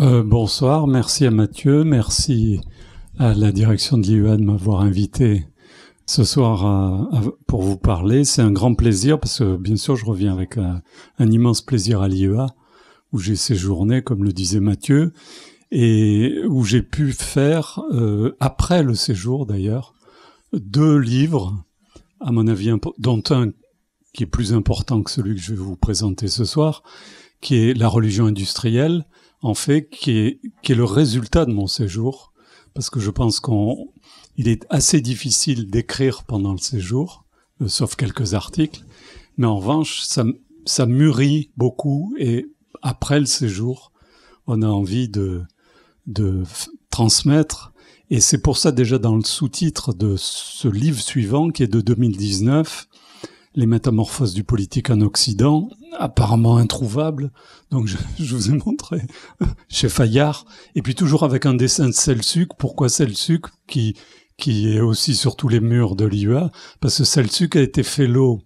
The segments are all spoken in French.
Euh, bonsoir, merci à Mathieu, merci à la direction de l'IEA de m'avoir invité ce soir pour vous parler. C'est un grand plaisir parce que bien sûr je reviens avec un, immense plaisir à l'IEA où j'ai séjourné, comme le disait Mathieu, et où j'ai pu faire, euh, après le séjour d'ailleurs, deux livres, à mon avis, dont un qui est plus important que celui que je vais vous présenter ce soir, qui est La religion industrielle, en fait, qui est, qui est le résultat de mon séjour, parce que je pense qu'on il est assez difficile d'écrire pendant le séjour, euh, sauf quelques articles, mais en revanche, ça, ça mûrit beaucoup et après le séjour, on a envie de, de transmettre. Et c'est pour ça déjà dans le sous-titre de ce livre suivant, qui est de 2019, Les métamorphoses du politique en Occident, apparemment introuvable. Donc je, vous ai montré chez Fayard. Et puis toujours avec un dessin de Celsuc. Pourquoi Celsuc qui qui est aussi sur tous les murs de l'IEA, parce que Selçuk a été fellow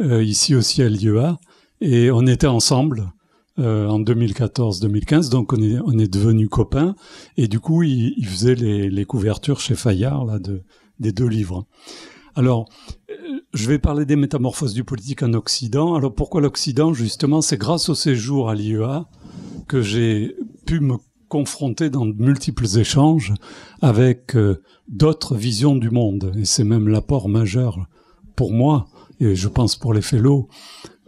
euh, ici aussi à l'IEA, et on était ensemble euh, en 2014-2015, donc on est, on est devenus copains, et du coup, il, il faisait les, couvertures chez Fayard là, de, des deux livres. Alors, euh, je vais parler des métamorphoses du politique en Occident. Alors pourquoi l'Occident Justement, c'est grâce au séjour à l'IEA que j'ai pu me confronté dans de multiples échanges avec euh, d'autres visions du monde. Et c'est même l'apport majeur pour moi, et je pense pour les fellows,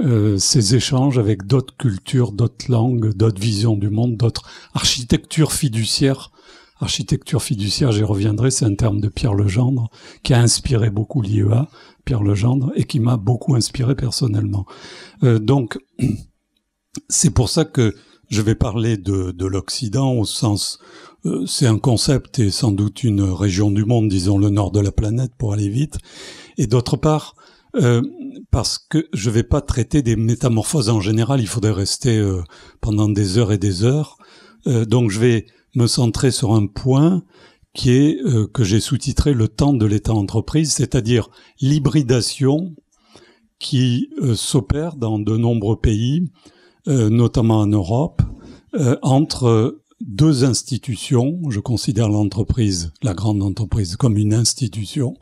euh, ces échanges avec d'autres cultures, d'autres langues, d'autres visions du monde, d'autres architectures fiduciaires. Architecture fiduciaire, j'y reviendrai, c'est un terme de Pierre Legendre qui a inspiré beaucoup l'IEA, Pierre Legendre, et qui m'a beaucoup inspiré personnellement. Euh, donc, c'est pour ça que je vais parler de, de l'Occident au sens, euh, c'est un concept et sans doute une région du monde, disons le nord de la planète pour aller vite. Et d'autre part, euh, parce que je vais pas traiter des métamorphoses en général, il faudrait rester euh, pendant des heures et des heures. donc je vais me centrer sur un point qui est que j'ai sous-titré le temps de l'état entreprise, c'est-à-dire l'hybridation qui s'opère dans de nombreux pays euh, notamment en Europe, euh, entre deux institutions. Je considère l'entreprise, la grande entreprise, comme une institution.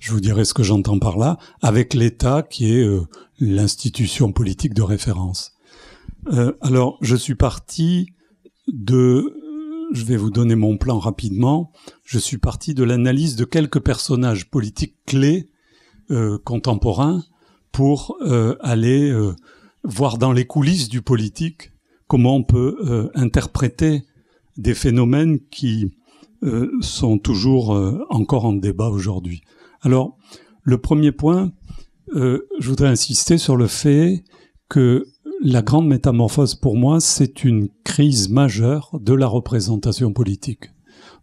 Je vous dirai ce que j'entends par là, avec l'État qui est euh, l'institution politique de référence. alors, je suis parti de, je vais vous donner mon plan rapidement, je suis parti de l'analyse de quelques personnages politiques clés contemporains pour aller voir dans les coulisses du politique comment on peut euh, interpréter des phénomènes qui euh, sont toujours euh, encore en débat aujourd'hui. Alors, le premier point, je voudrais insister sur le fait que la grande métamorphose pour moi, c'est une crise majeure de la représentation politique.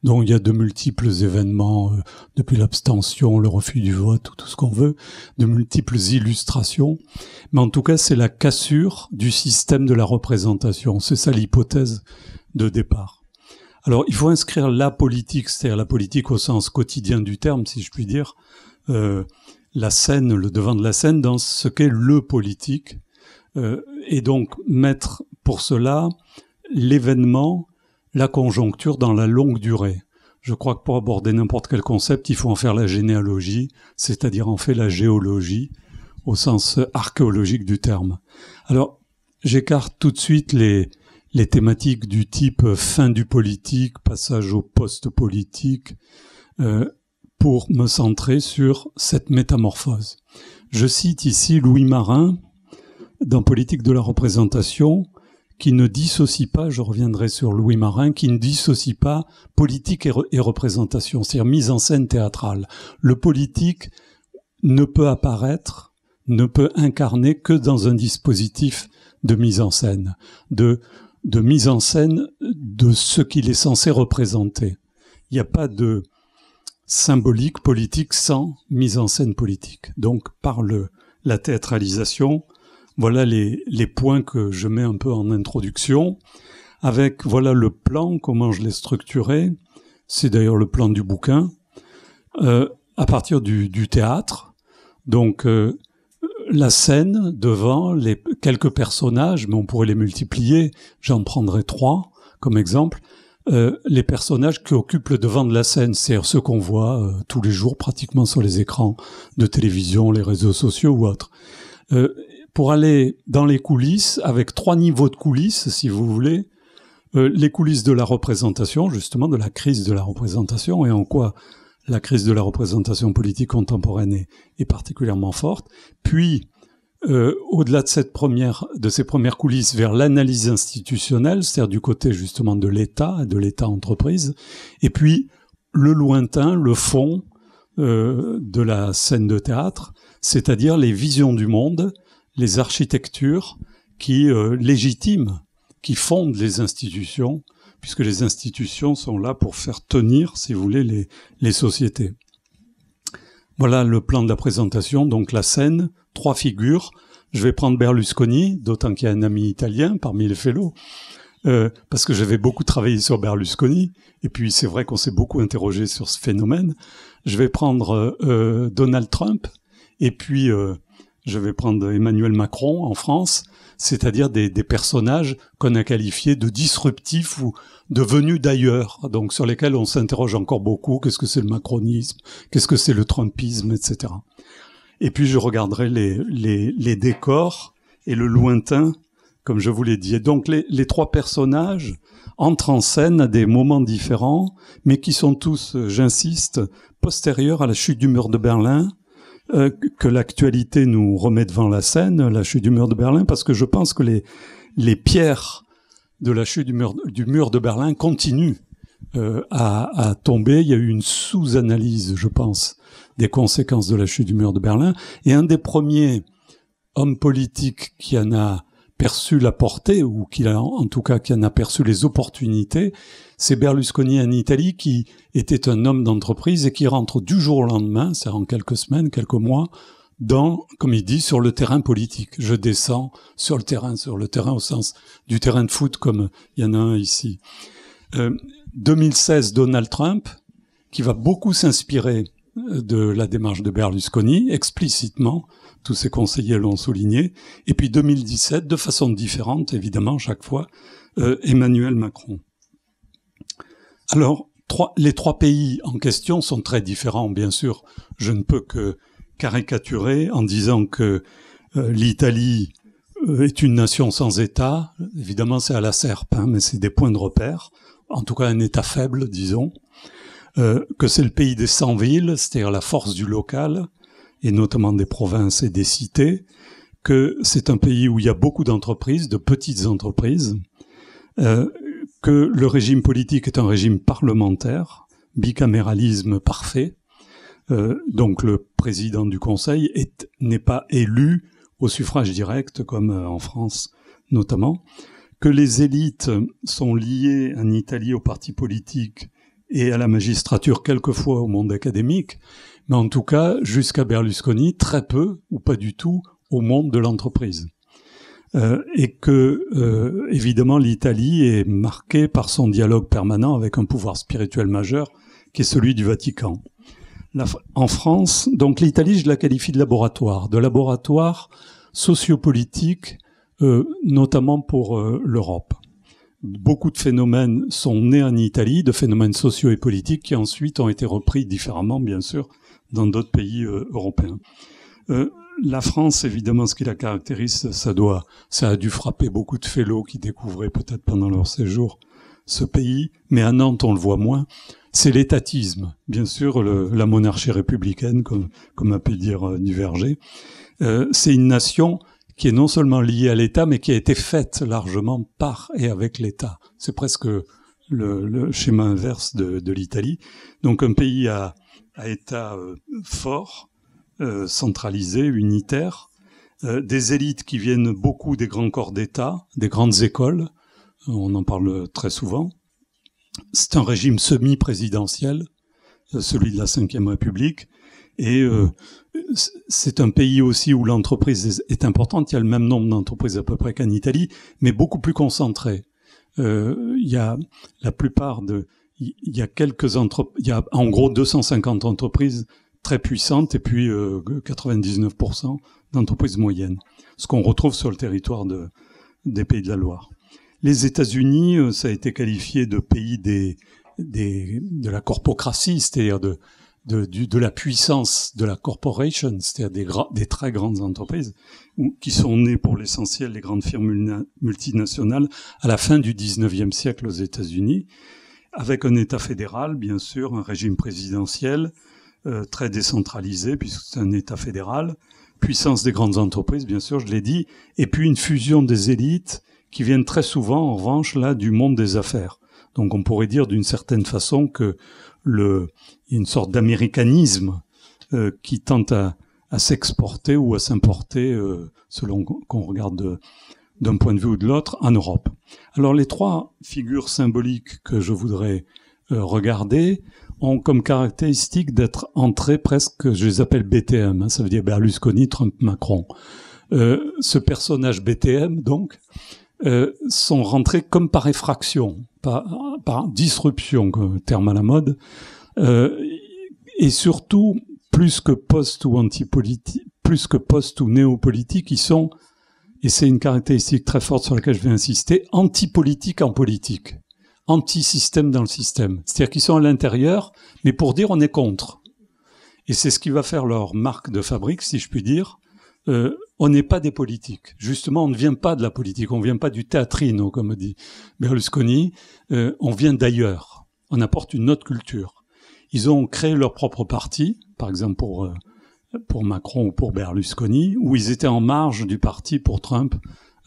Donc il y a de multiples événements, euh, depuis l'abstention, le refus du vote, tout ce qu'on veut, de multiples illustrations. Mais en tout cas, c'est la cassure du système de la représentation. C'est ça l'hypothèse de départ. Alors il faut inscrire la politique, c'est-à-dire la politique au sens quotidien du terme, si je puis dire, euh, la scène, le devant de la scène, dans ce qu'est le politique, euh, et donc mettre pour cela l'événement la conjoncture dans la longue durée. Je crois que pour aborder n'importe quel concept, il faut en faire la généalogie, c'est-à-dire en fait la géologie, au sens archéologique du terme. Alors, j'écarte tout de suite les, les thématiques du type fin du politique, passage au post-politique, euh, pour me centrer sur cette métamorphose. Je cite ici Louis Marin dans Politique de la représentation, qui ne dissocie pas, je reviendrai sur Louis Marin, qui ne dissocie pas politique et, représentation, c'est-à-dire mise en scène théâtrale. Le politique ne peut apparaître, ne peut incarner que dans un dispositif de mise en scène, de, de mise en scène de ce qu'il est censé représenter. Il n'y a pas de symbolique politique sans mise en scène politique. Donc par le, la théâtralisation, voilà les, les points que je mets un peu en introduction, avec voilà le plan, comment je l'ai structuré. C'est d'ailleurs le plan du bouquin. Euh, à partir du, du théâtre, donc euh, la scène devant les quelques personnages, mais on pourrait les multiplier. J'en prendrai trois comme exemple, euh, les personnages qui occupent le devant de la scène, c'est-à-dire ceux qu'on voit euh, tous les jours pratiquement sur les écrans de télévision, les réseaux sociaux ou autres. Pour aller dans les coulisses, avec trois niveaux de coulisses, si vous voulez, les coulisses de la représentation, justement de la crise de la représentation, et en quoi la crise de la représentation politique contemporaine est, est particulièrement forte, puis euh, au-delà de cette première, de ces premières coulisses, vers l'analyse institutionnelle, c'est-à-dire du côté justement de l'État, de l'État-entreprise, et puis le lointain, le fond euh, de la scène de théâtre, c'est-à-dire les visions du monde, les architectures qui euh, légitiment, qui fondent les institutions, puisque les institutions sont là pour faire tenir, si vous voulez, les, les sociétés. Voilà le plan de la présentation, donc la scène, trois figures. Je vais prendre Berlusconi, d'autant qu'il y a un ami italien parmi les fellows, euh, parce que j'avais beaucoup travaillé sur Berlusconi, et puis c'est vrai qu'on s'est beaucoup interrogé sur ce phénomène. Je vais prendre euh, Donald Trump, et puis euh, je vais prendre Emmanuel Macron en France, c'est-à-dire des, des, personnages qu'on a qualifiés de disruptifs ou de venus d'ailleurs, donc sur lesquels on s'interroge encore beaucoup. Qu'est-ce que c'est le macronisme Qu'est-ce que c'est le trumpisme, etc. Et puis je regarderai les, les, les, décors et le lointain, comme je vous l'ai dit. Et donc les, les, trois personnages entrent en scène à des moments différents, mais qui sont tous, j'insiste, postérieurs à la chute du mur de Berlin, euh, que l'actualité nous remet devant la scène, la chute du mur de Berlin, parce que je pense que les, les pierres de la chute du mur, du mur de Berlin continuent euh, à, à, tomber. Il y a eu une sous-analyse, je pense, des conséquences de la chute du mur de Berlin. Et un des premiers hommes politiques qui en a perçu la portée, ou qui a, en tout cas qui en a perçu les opportunités, c'est Berlusconi en Italie, qui était un homme d'entreprise et qui rentre du jour au lendemain, c'est en quelques semaines, quelques mois, dans, comme il dit, sur le terrain politique. Je descends sur le terrain, sur le terrain au sens du terrain de foot, comme il y en a un ici. Euh, 2016, Donald Trump, qui va beaucoup s'inspirer de la démarche de Berlusconi, explicitement, tous ses conseillers l'ont souligné, et puis 2017, de façon différente, évidemment, chaque fois, euh, Emmanuel Macron. Alors, les trois pays en question sont très différents, bien sûr. Je ne peux que caricaturer en disant que euh, l'Italie euh, est une nation sans État. Évidemment, c'est à la serpe, hein, mais c'est des points de repère. En tout cas, un État faible, disons. Euh, que c'est le pays des 100 villes, c'est-à-dire la force du local, et notamment des provinces et des cités, que c'est un pays où il y a beaucoup d'entreprises, de petites entreprises, que le régime politique est un régime parlementaire, bicaméralisme parfait, euh, donc le président du Conseil n'est pas élu au suffrage direct comme euh, en France notamment, que les élites sont liées en Italie aux partis politiques et à la magistrature, quelquefois au monde académique, mais en tout cas, jusqu'à Berlusconi, très peu ou pas du tout au monde de l'entreprise. Euh, et que, euh, évidemment, l'Italie est marquée par son dialogue permanent avec un pouvoir spirituel majeur, qui est celui du Vatican. En France, donc l'Italie, je la qualifie de laboratoire, de laboratoire sociopolitique, euh, notamment pour euh, l'Europe beaucoup de phénomènes sont nés en Italie, de phénomènes sociaux et politiques qui ensuite ont été repris différemment, bien sûr, dans d'autres pays euh, européens. La France, évidemment, ce qui la caractérise, ça doit, ça a dû frapper beaucoup de fellows qui découvraient peut-être pendant leur séjour ce pays, mais à Nantes, on le voit moins. C'est l'étatisme, bien sûr, la monarchie républicaine, comme, comme a pu dire euh, Duverger. Euh, c'est une nation qui est non seulement liée à l'État, mais qui a été faite largement par et avec l'État. C'est presque le, le, schéma inverse de, de l'Italie. Donc un pays à, à État euh, fort, euh, centralisé, unitaire, euh, des élites qui viennent beaucoup des grands corps d'État, des grandes écoles, on en parle très souvent. C'est un régime semi-présidentiel, euh, celui de la Ve République, et euh, c'est un pays aussi où l'entreprise est importante. Il y a le même nombre d'entreprises à peu près qu'en Italie, mais beaucoup plus concentrées. Euh, il y a la plupart de, il y a quelques entreprises, il y a en gros 250 entreprises très puissantes et puis euh, 99% d'entreprises moyennes. Ce qu'on retrouve sur le territoire de, des Pays de la Loire. les États-Unis, euh, ça a été qualifié de pays des, des de la corpocratie, c'est-à-dire de de, de la puissance de la corporation, c'est-à-dire des, des très grandes entreprises, qui sont nées pour l'essentiel les grandes firmes multinationales à la fin du 19e siècle aux États-Unis, avec un État fédéral, bien sûr, un régime présidentiel très décentralisé, puisque c'est un État fédéral, puissance des grandes entreprises, bien sûr, je l'ai dit, et puis une fusion des élites qui viennent très souvent, en revanche, là, du monde des affaires. Donc on pourrait dire d'une certaine façon que le, y a une sorte d'américanisme euh, qui tente à, s'exporter ou à s'importer, euh, selon qu'on regarde d'un point de vue ou de l'autre, en Europe. Alors les trois figures symboliques que je voudrais euh, regarder ont comme caractéristique d'être entrées presque, je les appelle BTM, hein, ça veut dire Berlusconi, Trump, Macron. Euh, ce personnage BTM, donc, euh, sont rentrés comme par effraction, par, par disruption, terme à la mode, euh, et surtout plus que post ou anti-politique, plus que post ou néo-politique, ils sont, et c'est une caractéristique très forte sur laquelle je vais insister, anti-politique en politique, anti-système dans le système. C'est-à-dire qu'ils sont à l'intérieur, mais pour dire on est contre. Et c'est ce qui va faire leur marque de fabrique, si je puis dire. Euh, on n'est pas des politiques. Justement, on ne vient pas de la politique, on ne vient pas du théâtrino, comme dit Berlusconi, euh, on vient d'ailleurs. On apporte une autre culture. Ils ont créé leur propre parti, par exemple pour, euh, pour Macron ou pour Berlusconi, où ils étaient en marge du parti pour Trump,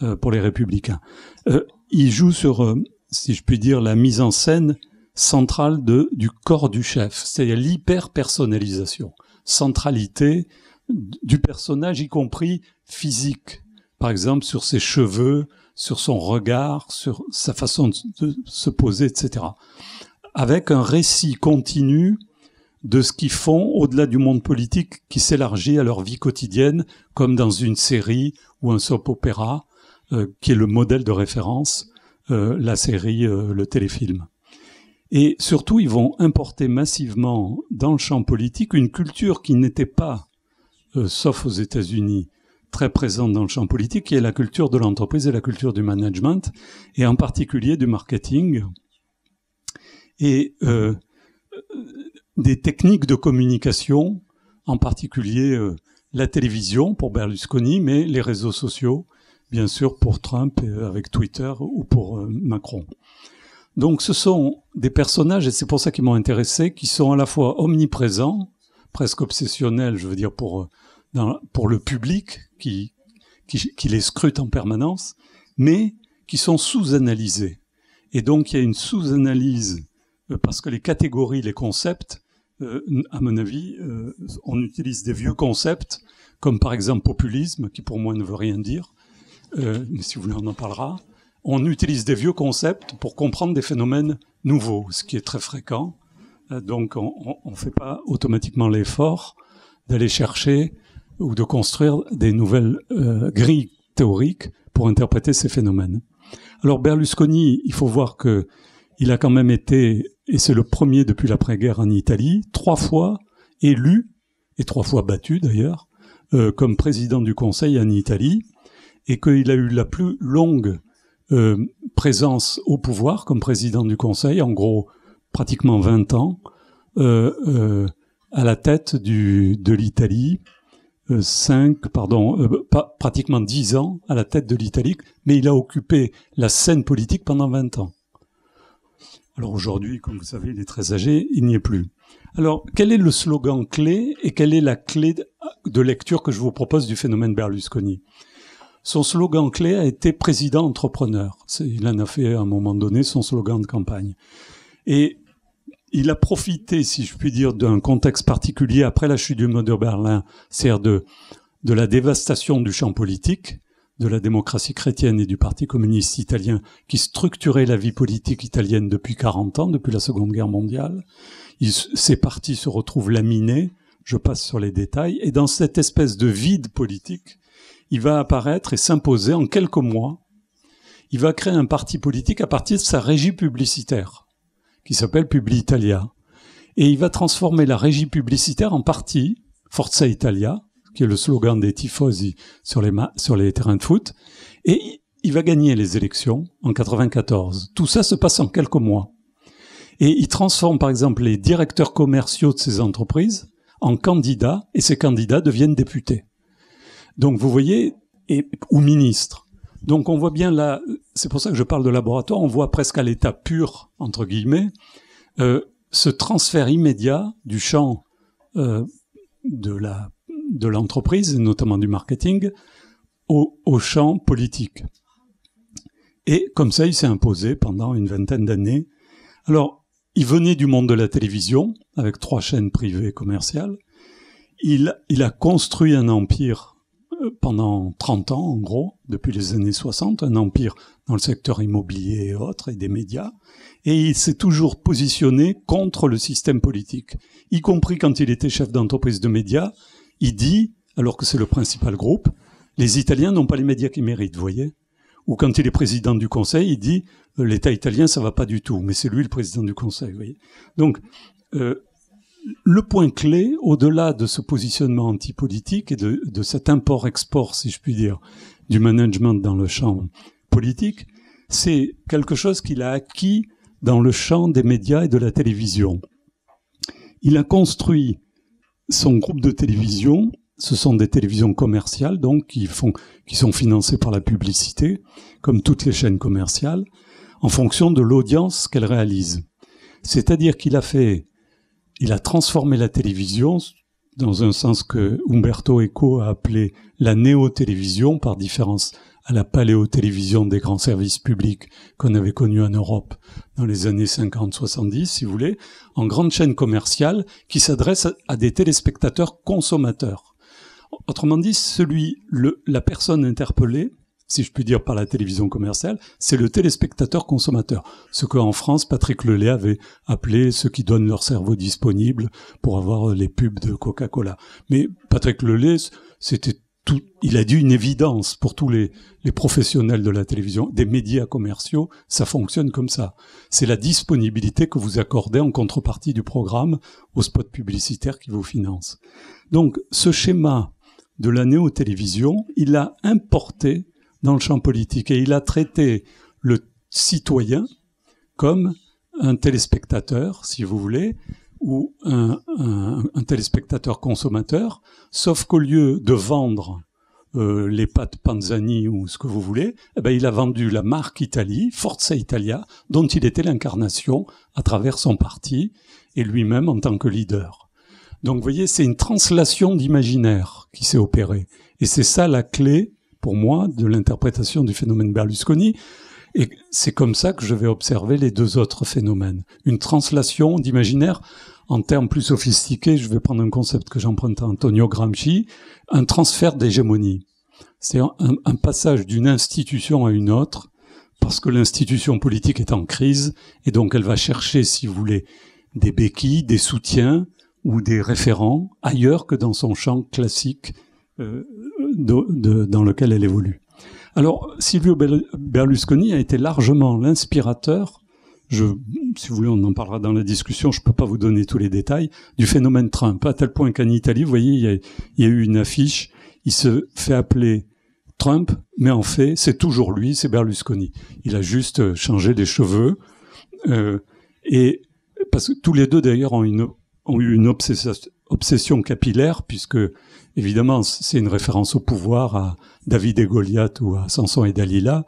euh, pour les républicains. Euh, ils jouent sur, si je puis dire, la mise en scène centrale de, du corps du chef, c'est-à-dire l'hyper-personnalisation, centralité du personnage, y compris physique. Par exemple, sur ses cheveux, sur son regard, sur sa façon de se poser, etc. Avec un récit continu de ce qu'ils font au-delà du monde politique qui s'élargit à leur vie quotidienne, comme dans une série ou un soap opéra, euh, qui est le modèle de référence, la série, euh, le téléfilm. Et surtout, ils vont importer massivement dans le champ politique une culture qui n'était pas, sauf aux États-Unis, très présente dans le champ politique, qui est la culture de l'entreprise et la culture du management, et en particulier du marketing. Et euh, des techniques de communication, en particulier euh, la télévision pour Berlusconi, mais les réseaux sociaux, bien sûr pour Trump euh, avec Twitter ou pour euh, Macron. Donc ce sont des personnages, et c'est pour ça qu'ils m'ont intéressé, qui sont à la fois omniprésents, presque obsessionnels, je veux dire, pour, dans, pour le public qui, qui, les scrute en permanence, mais qui sont sous-analysés. Et donc il y a une sous-analyse parce que les catégories, les concepts euh, à mon avis, euh, on utilise des vieux concepts, comme par exemple populisme, qui pour moi ne veut rien dire, euh, si vous voulez, on en parlera. On utilise des vieux concepts pour comprendre des phénomènes nouveaux, ce qui est très fréquent. donc, on ne fait pas automatiquement l'effort d'aller chercher ou de construire des nouvelles grilles théoriques pour interpréter ces phénomènes. Alors Berlusconi, il faut voir que il a quand même été et c'est le premier depuis l'après-guerre en Italie, trois fois élu, et trois fois battu d'ailleurs, euh, comme président du Conseil en Italie, et qu'il a eu la plus longue euh, présence au pouvoir comme président du Conseil, en gros pratiquement 20 ans, euh, à la tête de l'Italie, 5, pardon, pratiquement 10 ans à la tête de l'Italie, mais il a occupé la scène politique pendant 20 ans. Alors aujourd'hui, comme vous savez, il est très âgé, il n'y est plus. Alors, quel est le slogan clé et quelle est la clé de lecture que je vous propose du phénomène Berlusconi? Son slogan clé a été président entrepreneur. Il en a fait à un moment donné son slogan de campagne. Et il a profité, si je puis dire, d'un contexte particulier après la chute du mur de Berlin, c'est-à-dire de, de la dévastation du champ politique, de la démocratie chrétienne et du Parti communiste italien qui structurait la vie politique italienne depuis 40 ans, depuis la Seconde Guerre mondiale. ces partis se retrouvent laminés, je passe sur les détails, et dans cette espèce de vide politique, il va apparaître et s'imposer en quelques mois. Il va créer un parti politique à partir de sa régie publicitaire, qui s'appelle Publi-Italia. Et il va transformer la régie publicitaire en parti, Forza Italia, qui est le slogan des tifosi sur les, sur les terrains de foot. Et il va gagner les élections en 94. Tout ça se passe en quelques mois. Et il transforme par exemple les directeurs commerciaux de ces entreprises en candidats et ces candidats deviennent députés. Donc vous voyez, ou ministres. Donc on voit bien là, c'est pour ça que je parle de laboratoire, on voit presque à l'état pur, entre guillemets, euh, ce transfert immédiat du champ euh, de la de notamment du marketing, au, champ politique. Et comme ça, il s'est imposé pendant une vingtaine d'années. Alors, il venait du monde de la télévision, avec trois chaînes privées commerciales. Il, a construit un empire pendant 30 ans, en gros, depuis les années 60, un empire dans le secteur immobilier et autres, et des médias, et il s'est toujours positionné contre le système politique, y compris quand il était chef d'entreprise de médias, il dit, alors que c'est le principal groupe, les Italiens n'ont pas les médias qu'ils méritent, vous voyez? Ou quand il est président du Conseil, il dit, l'État italien, ça va pas du tout, mais c'est lui le président du Conseil, vous voyez. Donc, euh, le point clé, au-delà de ce positionnement antipolitique et de, cet import-export, si je puis dire, du management dans le champ politique, c'est quelque chose qu'il a acquis dans le champ des médias et de la télévision. Il a construit son groupe de télévision, ce sont des télévisions commerciales, donc qui sont financées par la publicité, comme toutes les chaînes commerciales, en fonction de l'audience qu'elles réalisent. C'est-à-dire qu'il a fait, il a transformé la télévision dans un sens que Umberto Eco a appelé la néo-télévision par différence à la paléotélévision des grands services publics qu'on avait connus en Europe dans les années 50-70, si vous voulez, en grande chaîne commerciale qui s'adresse à des téléspectateurs consommateurs. Autrement dit, celui, le, la personne interpellée, si je puis dire par la télévision commerciale, c'est le téléspectateur consommateur. Ce qu'en France, Patrick Lelay avait appelé ceux qui donnent leur cerveau disponible pour avoir les pubs de Coca-Cola. Mais Patrick Lelay, c'était il a dit une évidence pour tous les, les, professionnels de la télévision, des médias commerciaux, ça fonctionne comme ça. C'est la disponibilité que vous accordez en contrepartie du programme au spot publicitaire qui vous finance. Donc, ce schéma de la néo-télévision, il l'a importé dans le champ politique et il a traité le citoyen comme un téléspectateur, si vous voulez, ou un, téléspectateur consommateur, sauf qu'au lieu de vendre euh, les pâtes Panzani ou ce que vous voulez, eh ben, il a vendu la marque Italie, Forza Italia, dont il était l'incarnation à travers son parti et lui-même en tant que leader. Donc vous voyez, c'est une translation d'imaginaire qui s'est opérée. Et c'est ça la clé, pour moi, de l'interprétation du phénomène Berlusconi. Et c'est comme ça que je vais observer les deux autres phénomènes. Une translation d'imaginaire en termes plus sophistiqués, je vais prendre un concept que j'emprunte à Antonio Gramsci, un transfert d'hégémonie. C'est un, passage d'une institution à une autre, parce que l'institution politique est en crise, et donc elle va chercher, si vous voulez, des béquilles, des soutiens ou des référents ailleurs que dans son champ classique euh, de, dans lequel elle évolue. Alors, Silvio Berlusconi a été largement l'inspirateur si vous voulez, on en parlera dans la discussion, je peux pas vous donner tous les détails, du phénomène Trump, à tel point qu'en Italie, vous voyez, il y, a, eu une affiche, il se fait appeler Trump, mais en fait, c'est toujours lui, c'est Berlusconi. Il a juste changé les cheveux, euh, et parce que tous les deux, d'ailleurs, ont, eu une obsession capillaire, puisque évidemment c'est une référence au pouvoir à David et Goliath ou à Samson et Dalila.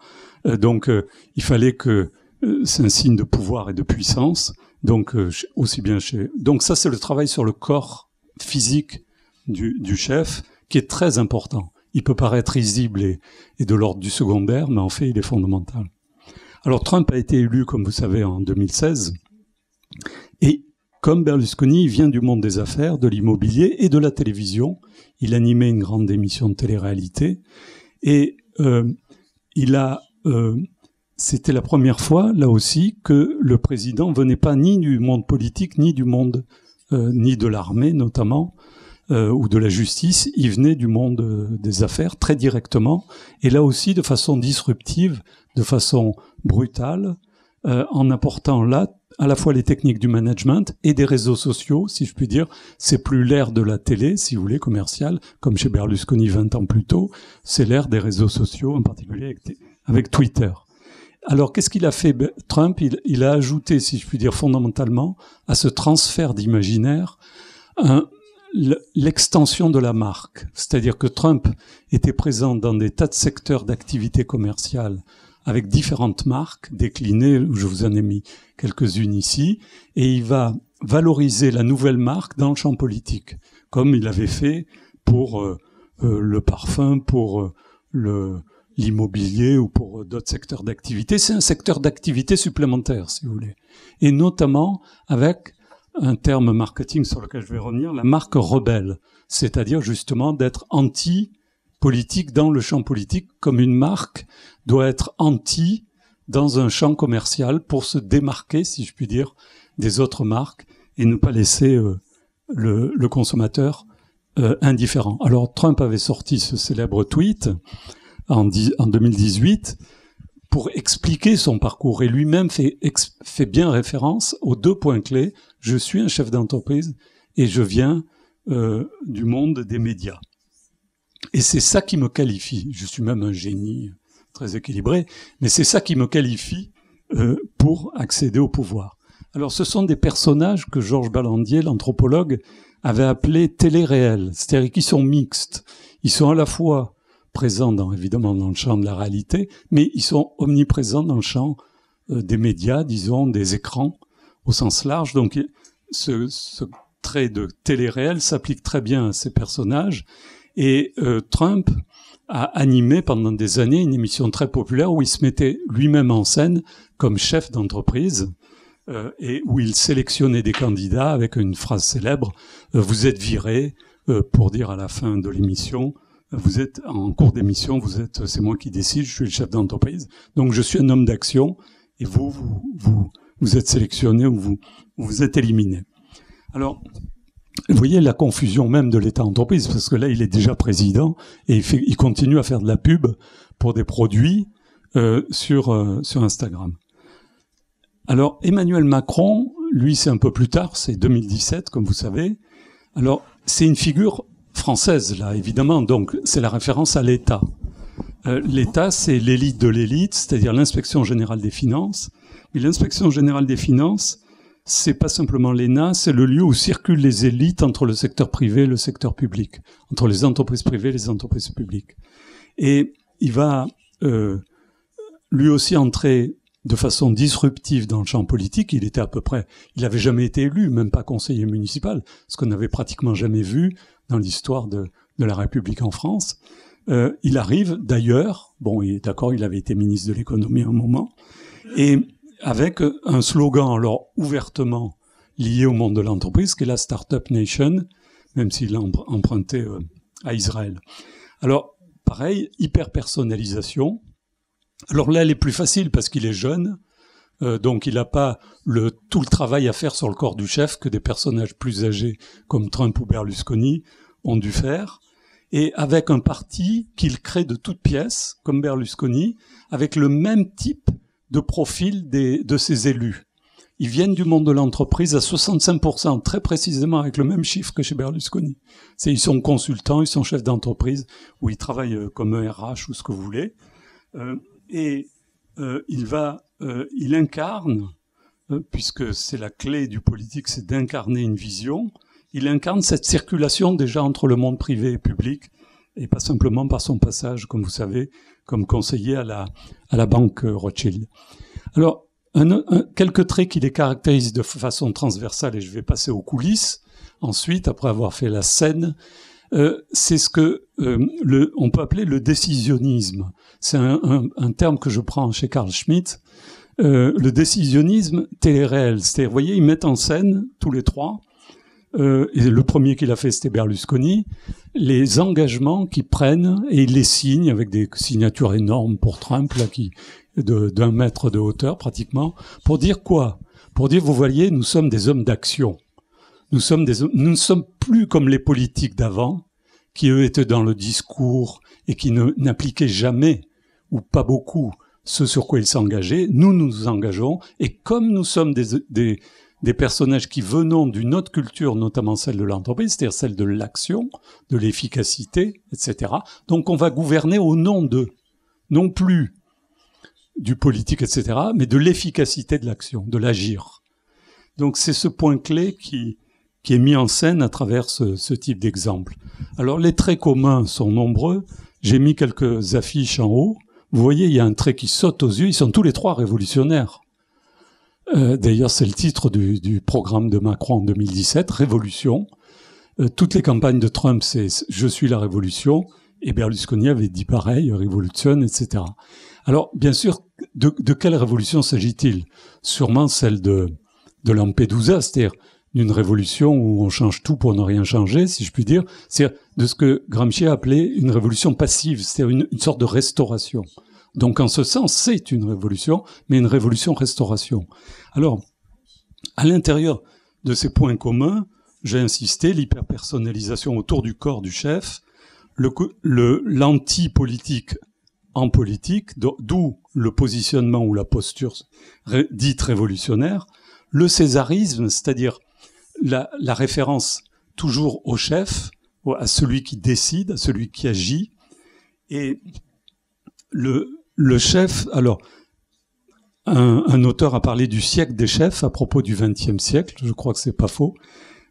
Euh, donc euh, il fallait que euh, c'est un signe de pouvoir et de puissance. Donc aussi bien chez. Donc ça c'est le travail sur le corps physique du, du, chef qui est très important. Il peut paraître risible et, et de l'ordre du secondaire, mais en fait il est fondamental. Alors Trump a été élu, comme vous savez, en 2016, et comme Berlusconi, il vient du monde des affaires, de l'immobilier et de la télévision. Il animait une grande émission de télé-réalité et euh, il a euh, c'était la première fois, là aussi, que le président venait pas ni du monde politique, ni du monde, euh, ni de l'armée notamment, ou de la justice. Il venait du monde des affaires très directement, et là aussi de façon disruptive, de façon brutale, en apportant là à la fois les techniques du management et des réseaux sociaux, si je puis dire. C'est plus l'ère de la télé, si vous voulez, commerciale, comme chez Berlusconi 20 ans plus tôt. C'est l'ère des réseaux sociaux, en particulier avec Twitter. Alors, qu'est-ce qu'il a fait ben, Trump? Il, a ajouté, si je puis dire fondamentalement, à ce transfert d'imaginaire, l'extension de la marque. C'est-à-dire que Trump était présent dans des tas de secteurs d'activité commerciale avec différentes marques déclinées, je vous en ai mis quelques-unes ici, et il va valoriser la nouvelle marque dans le champ politique, comme il avait fait pour euh, euh, le parfum, pour euh, l'immobilier ou pour d'autres secteurs d'activité. C'est un secteur d'activité supplémentaire, si vous voulez. Et notamment avec un terme marketing sur lequel je vais revenir, la marque rebelle, c'est-à-dire justement d'être anti-politique dans le champ politique, comme une marque doit être anti dans un champ commercial pour se démarquer, si je puis dire, des autres marques et ne pas laisser euh, le, consommateur euh, indifférent. Alors Trump avait sorti ce célèbre tweet en, en 2018 pour expliquer son parcours et lui-même fait, fait bien référence aux deux points clés. Je suis un chef d'entreprise et je viens euh, du monde des médias. Et c'est ça qui me qualifie. Je suis même un génie très équilibré, mais c'est ça qui me qualifie euh, pour accéder au pouvoir. Alors ce sont des personnages que Georges Ballandier, l'anthropologue, avait appelés télé-réels, c'est-à-dire qu'ils sont mixtes. Ils sont à la fois présents dans, évidemment dans le champ de la réalité, mais ils sont omniprésents dans le champ euh, des médias, disons, des écrans au sens large. Donc ce, ce trait de télé-réel s'applique très bien à ces personnages. Et euh, Trump a animé pendant des années une émission très populaire où il se mettait lui-même en scène comme chef d'entreprise euh, et où il sélectionnait des candidats avec une phrase célèbre Vous êtes viré pour dire à la fin de l'émission vous êtes en cours d'émission, vous êtes, c'est moi qui décide, je suis le chef d'entreprise, donc je suis un homme d'action, et vous, vous, vous, vous êtes sélectionné ou vous, vous êtes éliminé. Alors, vous voyez la confusion même de l'État entreprise, parce que là, il est déjà président et il, continue à faire de la pub pour des produits euh, sur, euh, sur Instagram. Alors, Emmanuel Macron, lui, c'est un peu plus tard, c'est 2017, comme vous savez. Alors, c'est une figure française, là, évidemment. Donc, c'est la référence à l'État. Euh, L'État, c'est l'élite de l'élite, c'est-à-dire l'inspection générale des finances. Mais l'inspection générale des finances, c'est pas simplement l'ENA, c'est le lieu où circulent les élites entre le secteur privé et le secteur public, entre les entreprises privées et les entreprises publiques. Et il va euh, lui aussi entrer de façon disruptive dans le champ politique. Il était à peu près, il n'avait jamais été élu, même pas conseiller municipal, ce qu'on n'avait pratiquement jamais vu dans l'histoire de, la République en France. Euh, il arrive d'ailleurs, bon, d'accord, il avait été ministre de l'économie un moment, et avec un slogan alors ouvertement lié au monde de l'entreprise, qui est la Startup Nation, même s'il l'a emprunté euh, à Israël. Alors, pareil, hyper personnalisation. Alors là, elle est plus facile parce qu'il est jeune, euh, donc il n'a pas le, tout le travail à faire sur le corps du chef que des personnages plus âgés comme Trump ou Berlusconi ont dû faire, et avec un parti qu'il crée de toutes pièces, comme Berlusconi, avec le même type de profil des, de ses élus. Ils viennent du monde de l'entreprise à 65%, très précisément avec le même chiffre que chez Berlusconi. C'est, ils sont consultants, ils sont chefs d'entreprise, ou ils travaillent euh, comme RH ou ce que vous voulez. Euh, et euh, il va euh, il incarne, euh, puisque c'est la clé du politique, c'est d'incarner une vision, il incarne cette circulation déjà entre le monde privé et public, et pas simplement par son passage, comme vous savez, comme conseiller à la, à la banque Rothschild. Alors, quelques traits qui les caractérisent de façon transversale, et je vais passer aux coulisses, ensuite, après avoir fait la scène, euh, c'est ce que euh, le, on peut appeler le décisionnisme. C'est un, un, un, terme que je prends chez Carl Schmitt. Euh, le décisionnisme télé-réel. C'est-à-dire, vous voyez, ils mettent en scène, tous les trois, euh, et le premier qu'il a fait, c'était Berlusconi, les engagements qu'ils prennent et les signent avec des signatures énormes pour Trump, là, qui d'un mètre de hauteur pratiquement, pour dire quoi? Pour dire, vous voyez, nous sommes des hommes d'action. Nous sommes des, nous ne sommes plus comme les politiques d'avant, qui eux étaient dans le discours et qui n'appliquaient jamais ou pas beaucoup ce sur quoi ils s'engageaient. Nous nous engageons et comme nous sommes des, des, des personnages qui venons d'une autre culture, notamment celle de l'entreprise, c'est-à-dire celle de l'action, de l'efficacité, etc. Donc on va gouverner au nom d'eux, non plus du politique, etc., mais de l'efficacité de l'action, de l'agir. Donc c'est ce point clé qui, qui est mis en scène à travers ce type d'exemple. Alors les traits communs sont nombreux. J'ai mis quelques affiches en haut. Vous voyez, il y a un trait qui saute aux yeux. Ils sont tous les trois révolutionnaires. Euh, D'ailleurs, c'est le titre du, du, programme de Macron en 2017, Révolution. Euh, toutes les campagnes de Trump, c'est Je suis la révolution. Et Berlusconi avait dit pareil, révolution, etc. Alors, bien sûr, de, de quelle révolution s'agit-il? Sûrement celle de, de Lampedusa, c'est-à-dire d'une révolution où on change tout pour ne rien changer, si je puis dire. C'est de ce que Gramsci a appelé une révolution passive, c'est-à-dire une, une, sorte de restauration. Donc, en ce sens, c'est une révolution, mais une révolution restauration. Alors, à l'intérieur de ces points communs, j'ai insisté, l'hyperpersonnalisation autour du corps du chef, l'anti-politique en politique, d'où le positionnement ou la posture dite révolutionnaire, le césarisme, c'est-à-dire la, la, référence toujours au chef, à celui qui décide, à celui qui agit, et le, le chef, alors, un, auteur a parlé du siècle des chefs à propos du XXe siècle, je crois que c'est pas faux,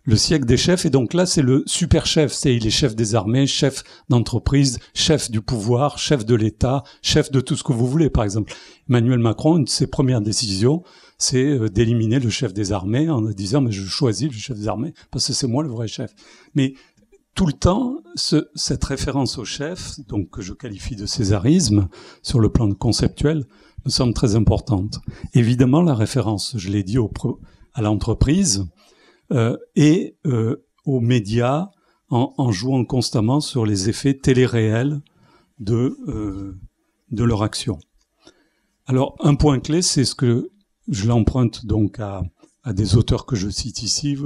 le siècle des chefs. Et donc là, c'est le super chef. C'est il est chef des armées, chef d'entreprise, chef du pouvoir, chef de l'État, chef de tout ce que vous voulez. Par exemple, Emmanuel Macron, une de ses premières décisions, c'est euh, d'éliminer le chef des armées en disant mais je choisis le chef des armées parce que c'est moi le vrai chef. Mais tout le temps, ce, cette référence au chef, donc que je qualifie de césarisme sur le plan conceptuel, me semble très importante. Évidemment, la référence, je l'ai dit, à l'entreprise, euh, et euh, aux médias en, jouant constamment sur les effets téléréels de, euh, de leur action. Alors, un point clé, c'est ce que je l'emprunte donc à, des auteurs que je cite ici,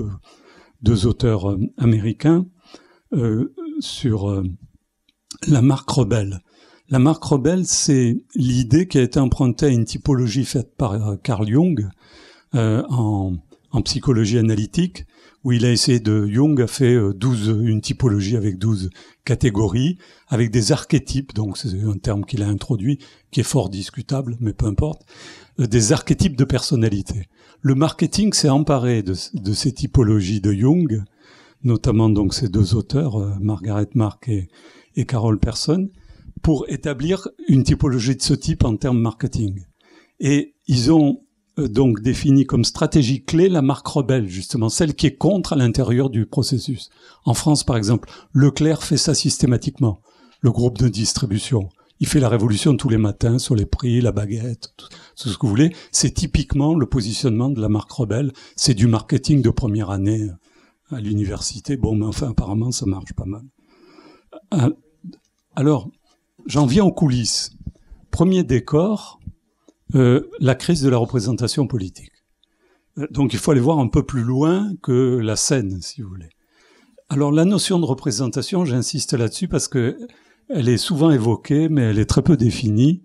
deux auteurs américains, euh, sur la marque rebelle. La marque rebelle, c'est l'idée qui a été empruntée à une typologie faite par Carl Jung en en psychologie analytique, où il a essayé de, Jung a fait 12, euh, une typologie avec 12 catégories, avec des archétypes, donc c'est un terme qu'il a introduit, qui est fort discutable, mais peu importe, euh, des archétypes de personnalité. Le marketing s'est emparé de, de, ces typologies de Jung, notamment donc ces deux auteurs, euh, Margaret Mark et, Carol Persson, pour établir une typologie de ce type en termes marketing. Et ils ont euh, donc définie comme stratégie clé la marque rebelle, justement, celle qui est contre à l'intérieur du processus. En France, par exemple, Leclerc fait ça systématiquement, le groupe de distribution. Il fait la révolution tous les matins sur les prix, la baguette, tout ce que vous voulez. C'est typiquement le positionnement de la marque rebelle. C'est du marketing de première année à l'université. Bon, mais enfin, apparemment, ça marche pas mal. Euh, alors, j'en viens aux coulisses. Premier décor, euh, la crise de la représentation politique. Euh, donc il faut aller voir un peu plus loin que la scène, si vous voulez. Alors la notion de représentation, j'insiste là-dessus parce que elle est souvent évoquée, mais elle est très peu définie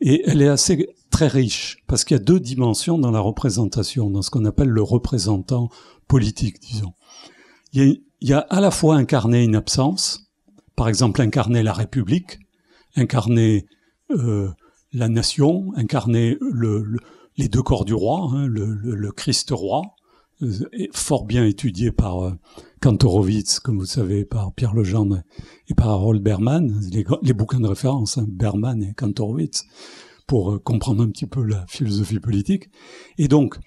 et elle est assez très riche parce qu'il y a deux dimensions dans la représentation, dans ce qu'on appelle le représentant politique, disons. Il y, a, à la fois incarner une absence, par exemple incarner la République, incarner euh, la nation, incarner le, le, les deux corps du roi, hein, le, Christ roi, euh, fort bien étudié par euh, Kantorowicz, comme vous savez, par Pierre Legendre et par Harold Berman, les, bouquins de référence, hein, Berman et Kantorowicz, pour comprendre un petit peu la philosophie politique. Et donc,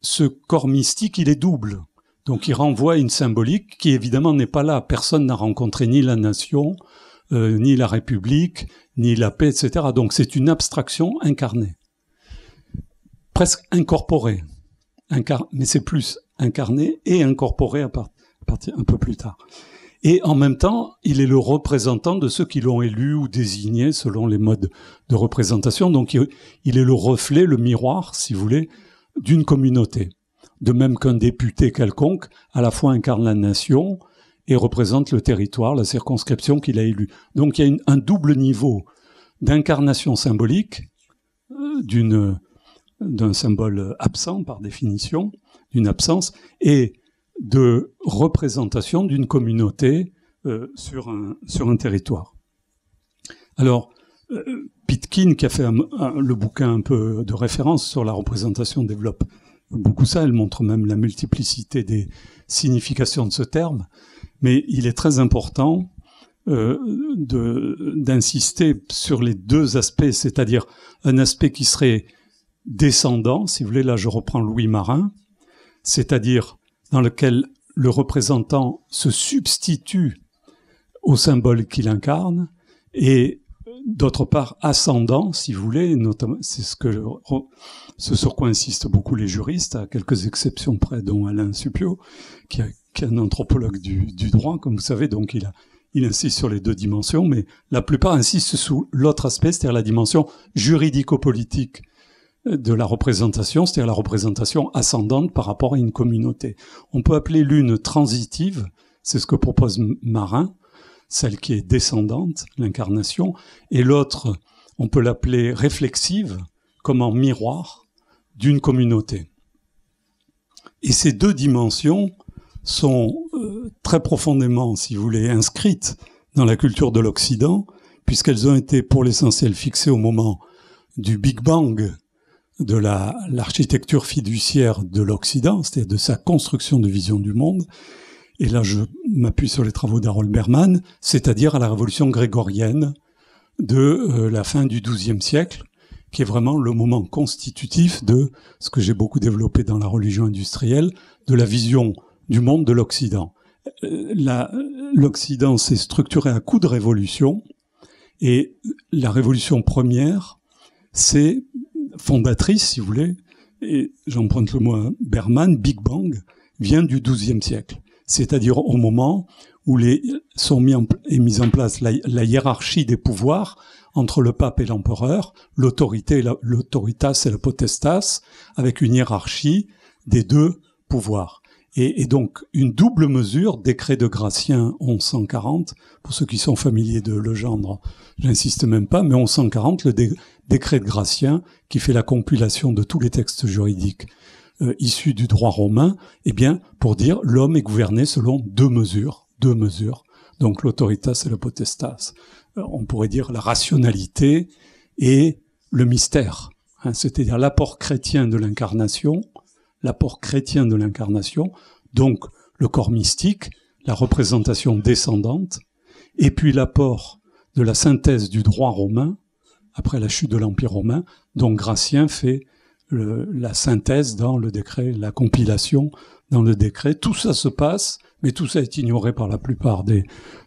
ce corps mystique, il est double. Donc il renvoie une symbolique qui évidemment n'est pas là. Personne n'a rencontré ni la nation, euh, ni la République, ni la paix, etc. Donc c'est une abstraction incarnée, presque incorporée, mais c'est plus incarné et incorporé à partir un peu plus tard. Et en même temps, il est le représentant de ceux qui l'ont élu ou désigné selon les modes de représentation. Donc il est le reflet, le miroir, si vous voulez, d'une communauté. De même qu'un député quelconque, à la fois incarne la nation, et représente le territoire, la circonscription qu'il a élue. Donc il y a un double niveau d'incarnation symbolique euh, d'un symbole absent par définition, d'une absence, et de représentation d'une communauté euh, sur, un, sur un territoire. Alors, euh, Pitkin, qui a fait le bouquin un peu de référence sur la représentation, développe beaucoup ça. Elle montre même la multiplicité des significations de ce terme. Mais il est très important euh, d'insister sur les deux aspects, c'est-à-dire un aspect qui serait descendant, si vous voulez, là je reprends Louis Marin, c'est-à-dire dans lequel le représentant se substitue au symbole qu'il incarne, et d'autre part ascendant, si vous voulez, notamment, c'est ce que ce sur quoi insistent beaucoup les juristes, à quelques exceptions près, dont Alain Supio, qui, est un anthropologue du, droit, comme vous savez, donc il, il insiste sur les deux dimensions, mais la plupart insistent sur l'autre aspect, c'est-à-dire la dimension juridico-politique de la représentation, c'est-à-dire la représentation ascendante par rapport à une communauté. On peut appeler l'une transitive, c'est ce que propose Marin, celle qui est descendante, l'incarnation, et l'autre, on peut l'appeler réflexive, comme en miroir d'une communauté. Et ces deux dimensions sont euh, très profondément, si vous voulez, inscrites dans la culture de l'Occident, puisqu'elles ont été pour l'essentiel fixées au moment du Big Bang de l'architecture fiduciaire de l'Occident, c'est-à-dire de sa construction de vision du monde, et là je m'appuie sur les travaux d'Harold Berman, c'est-à-dire à la révolution grégorienne de euh, la fin du XIIe siècle, qui est vraiment le moment constitutif de ce que j'ai beaucoup développé dans la religion industrielle, de la vision du monde de l'Occident. Euh, L'Occident s'est structuré à coup de révolution, et la révolution première, c'est fondatrice, si vous voulez, et j'emprunte le mot Berman, Big Bang, vient du XIIe siècle c'est-à-dire au moment où les, sont mis en, est mise en place la, hiérarchie des pouvoirs entre le pape et l'empereur, l'autorité, l'autoritas et le potestas, avec une hiérarchie des deux pouvoirs. Et, donc une double mesure, décret de Gratien 1140, pour ceux qui sont familiers de Legendre, j'insiste même pas, mais 1140, le décret de Gratien, qui fait la compilation de tous les textes juridiques euh, issus du droit romain, eh bien, pour dire l'homme est gouverné selon deux mesures, deux mesures. Donc l'autoritas et le potestas. Euh, on pourrait dire la rationalité et le mystère, hein, c'est-à-dire l'apport chrétien de l'incarnation, l'apport chrétien de l'incarnation, donc le corps mystique, la représentation descendante, et puis l'apport de la synthèse du droit romain, après la chute de l'Empire romain, dont Gratien fait la synthèse dans le décret, la compilation dans le décret. Tout ça se passe, mais tout ça est ignoré par la plupart des,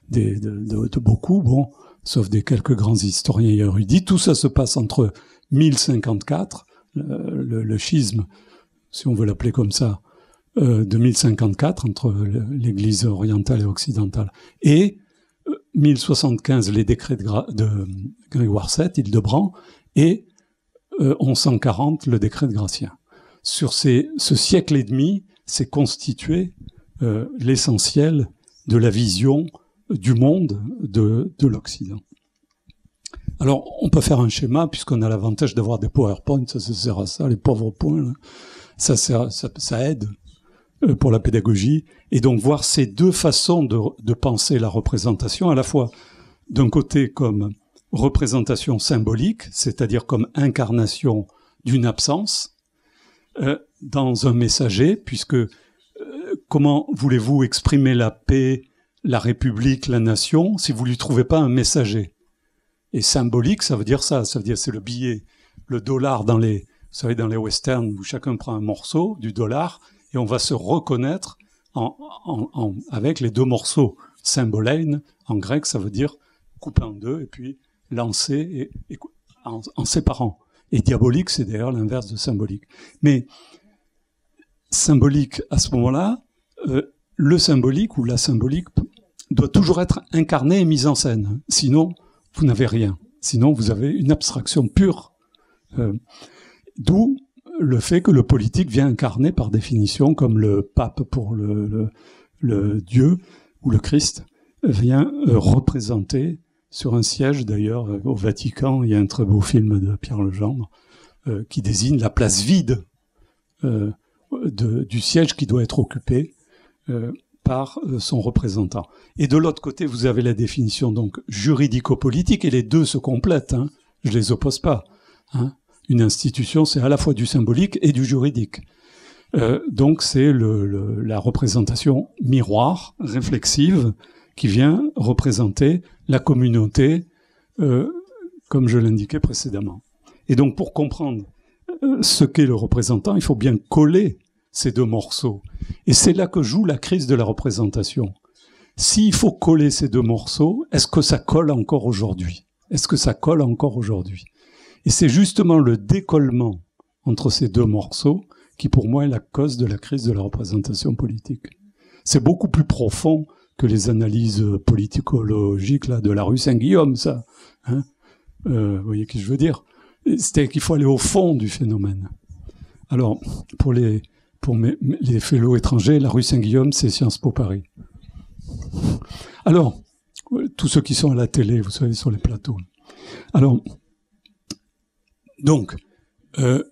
des de, de, beaucoup, bon, sauf des quelques grands historiens érudits. Tout ça se passe entre 1054, le, le, schisme, si on veut l'appeler comme ça, euh, de 1054 entre l'Église orientale et occidentale, et 1075 euh, les décrets de, de Grégoire VII, Hildebrand, et 1140, euh, le décret de Gratien. Sur ce siècle et demi, s'est constitué euh, l'essentiel de la vision du monde de, de l'Occident. Alors, on peut faire un schéma, puisqu'on a l'avantage d'avoir des PowerPoint, ça, se sert à ça, les pauvres points, ça, sert, aide euh, pour la pédagogie. Et donc, voir ces deux façons de penser la représentation, à la fois d'un côté comme représentation symbolique, c'est-à-dire comme incarnation d'une absence, euh, dans un messager, puisque euh, comment voulez-vous exprimer la paix, la République, la nation, si vous lui trouvez pas un messager? Et symbolique, ça veut dire ça, ça veut dire c'est le billet, le dollar dans les, vous savez, dans les westerns où chacun prend un morceau du dollar et on va se reconnaître en, en, avec les deux morceaux. Symbolein, en grec, ça veut dire couper en deux et puis lancé en, séparant. Et diabolique, c'est d'ailleurs l'inverse de symbolique. Mais symbolique, à ce moment-là, euh, le symbolique ou la symbolique doit toujours être incarné et mise en scène. Sinon, vous n'avez rien. Sinon, vous avez une abstraction pure. Euh, d'où le fait que le politique vient incarner par définition, comme le pape pour le, le, Dieu ou le Christ, vient euh, représenter sur un siège d'ailleurs euh, au Vatican. Il y a un très beau film de Pierre Legendre euh, qui désigne la place vide euh, du siège qui doit être occupé par son représentant. Et de l'autre côté, vous avez la définition donc juridico-politique et les deux se complètent. Hein. Je les oppose pas. Hein. Une institution, c'est à la fois du symbolique et du juridique. Donc c'est la représentation miroir, réflexive, qui vient représenter la communauté, euh, comme je l'indiquais précédemment. Et donc pour comprendre euh, ce qu'est le représentant, il faut bien coller ces deux morceaux. Et c'est là que joue la crise de la représentation. S'il faut coller ces deux morceaux, est-ce que ça colle encore aujourd'hui? Est-ce que ça colle encore aujourd'hui? Et c'est justement le décollement entre ces deux morceaux qui pour moi est la cause de la crise de la représentation politique. C'est beaucoup plus profond les analyses politicologiques là, de la rue Saint-Guillaume, ça. Hein euh, vous voyez ce que je veux dire? C'est qu'il faut aller au fond du phénomène. Alors, pour les, pour fellows étrangers, la rue Saint-Guillaume, c'est Sciences Po Paris. Alors, tous ceux qui sont à la télé, vous savez, sur les plateaux. Alors, donc, euh,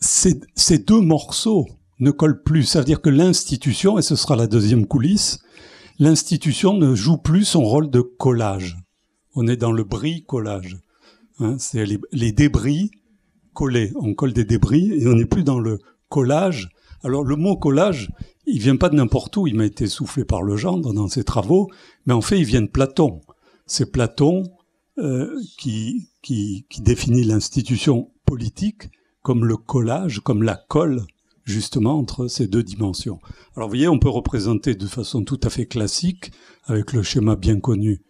ces, ces, deux morceaux ne collent plus. Ça veut dire que l'institution, et ce sera la deuxième coulisse, l'institution ne joue plus son rôle de collage. On est dans le bricolage. Hein, c'est les, débris collés. On colle des débris et on n'est plus dans le collage. Alors le mot collage, il vient pas de n'importe où, il m'a été soufflé par le gendre dans ses travaux, mais en fait il vient de Platon. C'est Platon euh, qui définit l'institution politique comme le collage, comme la colle justement entre ces deux dimensions. Alors vous voyez, on peut représenter de façon tout à fait classique, avec le schéma bien connu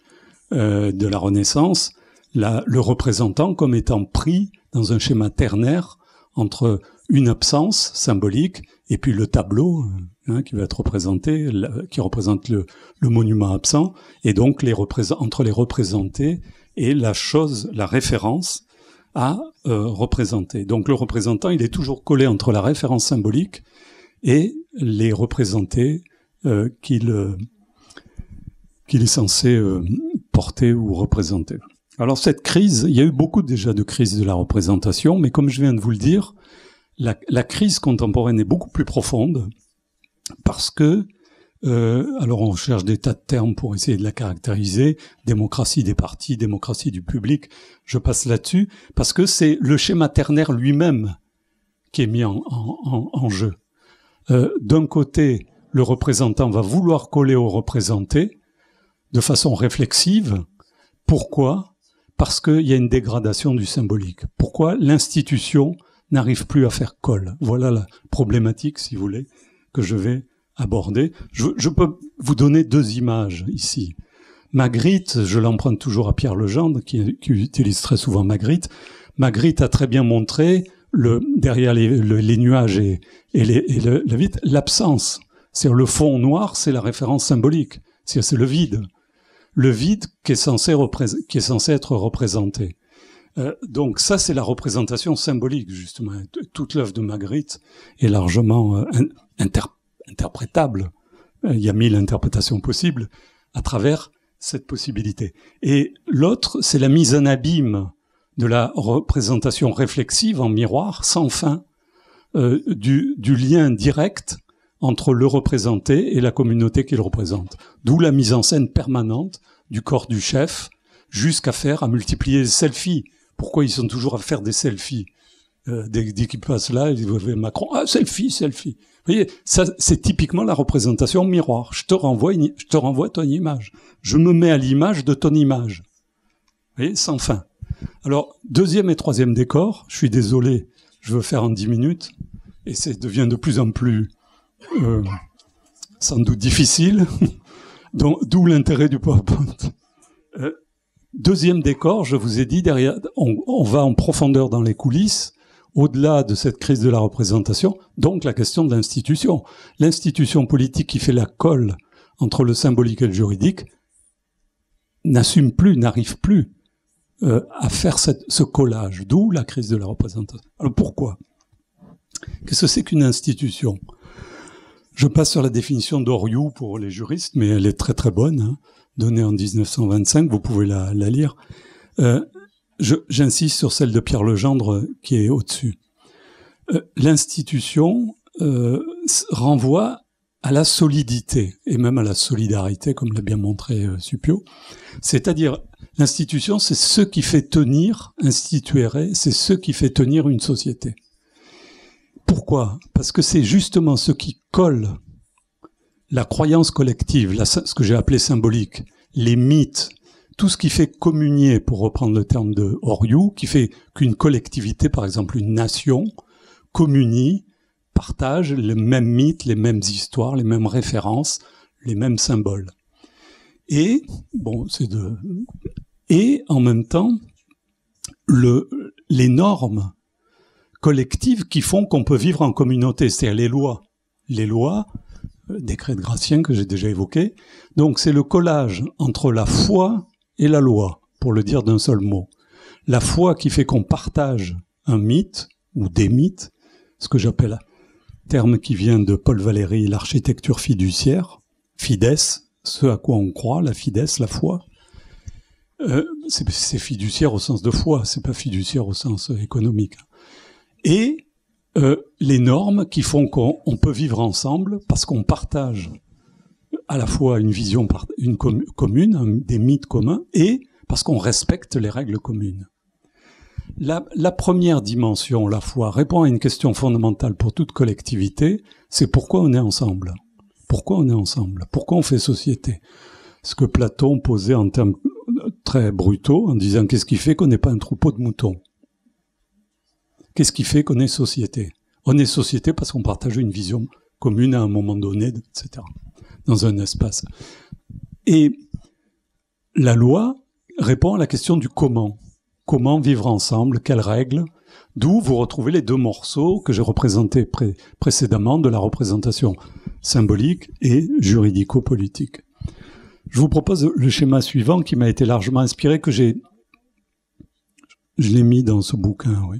euh, de la Renaissance, le représentant comme étant pris dans un schéma ternaire entre une absence symbolique et puis le tableau hein, qui va être représenté, qui représente le, le monument absent, et donc les entre les représentés et la chose, la référence à euh, représenter. Donc le représentant, il est toujours collé entre la référence symbolique et les représentés euh, qu'il euh, qu'il est censé euh, porter ou représenter. Alors cette crise, il y a eu beaucoup déjà de crises de la représentation, mais comme je viens de vous le dire, la, la crise contemporaine est beaucoup plus profonde parce que euh, alors on cherche des tas de termes pour essayer de la caractériser. Démocratie des partis, démocratie du public. Je passe là-dessus parce que c'est le schéma ternaire lui-même qui est mis en, jeu. Euh, D'un côté, le représentant va vouloir coller au représenté de façon réflexive. Pourquoi? Parce qu'il y a une dégradation du symbolique. Pourquoi l'institution n'arrive plus à faire colle? Voilà la problématique, si vous voulez, que je vais aborder. Je, je, peux vous donner deux images ici. Magritte, je l'emprunte toujours à Pierre Legendre, qui, qui, utilise très souvent Magritte. Magritte a très bien montré le, derrière les, les nuages et, et, les, et le, la vide, l'absence. C'est le fond noir, c'est la référence symbolique. C'est le vide. Le vide qui est censé, qui est censé être représenté. Euh, donc ça, c'est la représentation symbolique, justement. Toute l'œuvre de Magritte est largement euh, inter interprétable. Il y a mille interprétations possibles à travers cette possibilité. Et l'autre, c'est la mise en abîme de la représentation réflexive en miroir sans fin euh, du, du, lien direct entre le représenté et la communauté qu'il représente. D'où la mise en scène permanente du corps du chef jusqu'à faire, à multiplier les selfies. Pourquoi ils sont toujours à faire des selfies? Euh, dès, qu'ils passent là, ils voient Macron, ah, selfie, selfie. Vous voyez, ça, c'est typiquement la représentation miroir. Je te renvoie, je te renvoie ton image. Je me mets à l'image de ton image. Vous voyez, sans fin. Alors, deuxième et troisième décor, je suis désolé, je veux faire en dix minutes, et ça devient de plus en plus, euh, sans doute difficile, d'où l'intérêt du PowerPoint. Euh, deuxième décor, je vous ai dit, derrière, on va en profondeur dans les coulisses, au-delà de cette crise de la représentation, donc la question de l'institution. L'institution politique qui fait la colle entre le symbolique et le juridique n'assume plus, n'arrive plus euh, à faire ce collage, d'où la crise de la représentation. Alors pourquoi? Qu'est-ce que c'est qu'une institution? Je passe sur la définition d'Oriou pour les juristes, mais elle est très très bonne, hein, donnée en 1925, vous pouvez la, la lire. Euh, J'insiste sur celle de Pierre Legendre qui est au-dessus. Euh, L'institution euh, renvoie à la solidité et même à la solidarité, comme l'a bien montré euh, Supio. C'est-à-dire, l'institution, c'est ce qui fait tenir, instituer, c'est ce qui fait tenir une société. Pourquoi? Parce que c'est justement ce qui colle la croyance collective, ce que j'ai appelé symbolique, les mythes, tout ce qui fait communier, pour reprendre le terme de Oriou, qui fait qu'une collectivité, par exemple une nation, communie, partage les mêmes mythes, les mêmes histoires, les mêmes références, les mêmes symboles. Et, bon, c'est de, et en même temps, le, les normes collectives qui font qu'on peut vivre en communauté, c'est-à-dire les lois. Les lois, euh, décret de Gratien que j'ai déjà évoqué. Donc c'est le collage entre la foi et la loi, pour le dire d'un seul mot. La foi qui fait qu'on partage un mythe ou des mythes, ce que j'appelle terme qui vient de Paul Valéry, l'architecture fiduciaire, fides, ce à quoi on croit, la fides, la foi. Euh, c'est fiduciaire au sens de foi, c'est pas fiduciaire au sens économique. Et euh, les normes qui font qu'on peut vivre ensemble parce qu'on partage à la fois une vision une commune, des mythes communs, et parce qu'on respecte les règles communes. La, la, première dimension, la foi, répond à une question fondamentale pour toute collectivité, c'est pourquoi on est ensemble? Pourquoi on est ensemble? Pourquoi on fait société? Ce que Platon posait en termes très brutaux, en disant qu'est-ce qui fait qu'on n'est pas un troupeau de moutons? Qu'est-ce qui fait qu'on est société? On est société parce qu'on partage une vision commune à un moment donné, etc dans un espace. Et la loi répond à la question du comment. Comment vivre ensemble? Quelles règles? D'où vous retrouvez les deux morceaux que j'ai représentés précédemment de la représentation symbolique et juridico-politique. Je vous propose le schéma suivant qui m'a été largement inspiré, que j'ai, je l'ai mis dans ce bouquin, oui.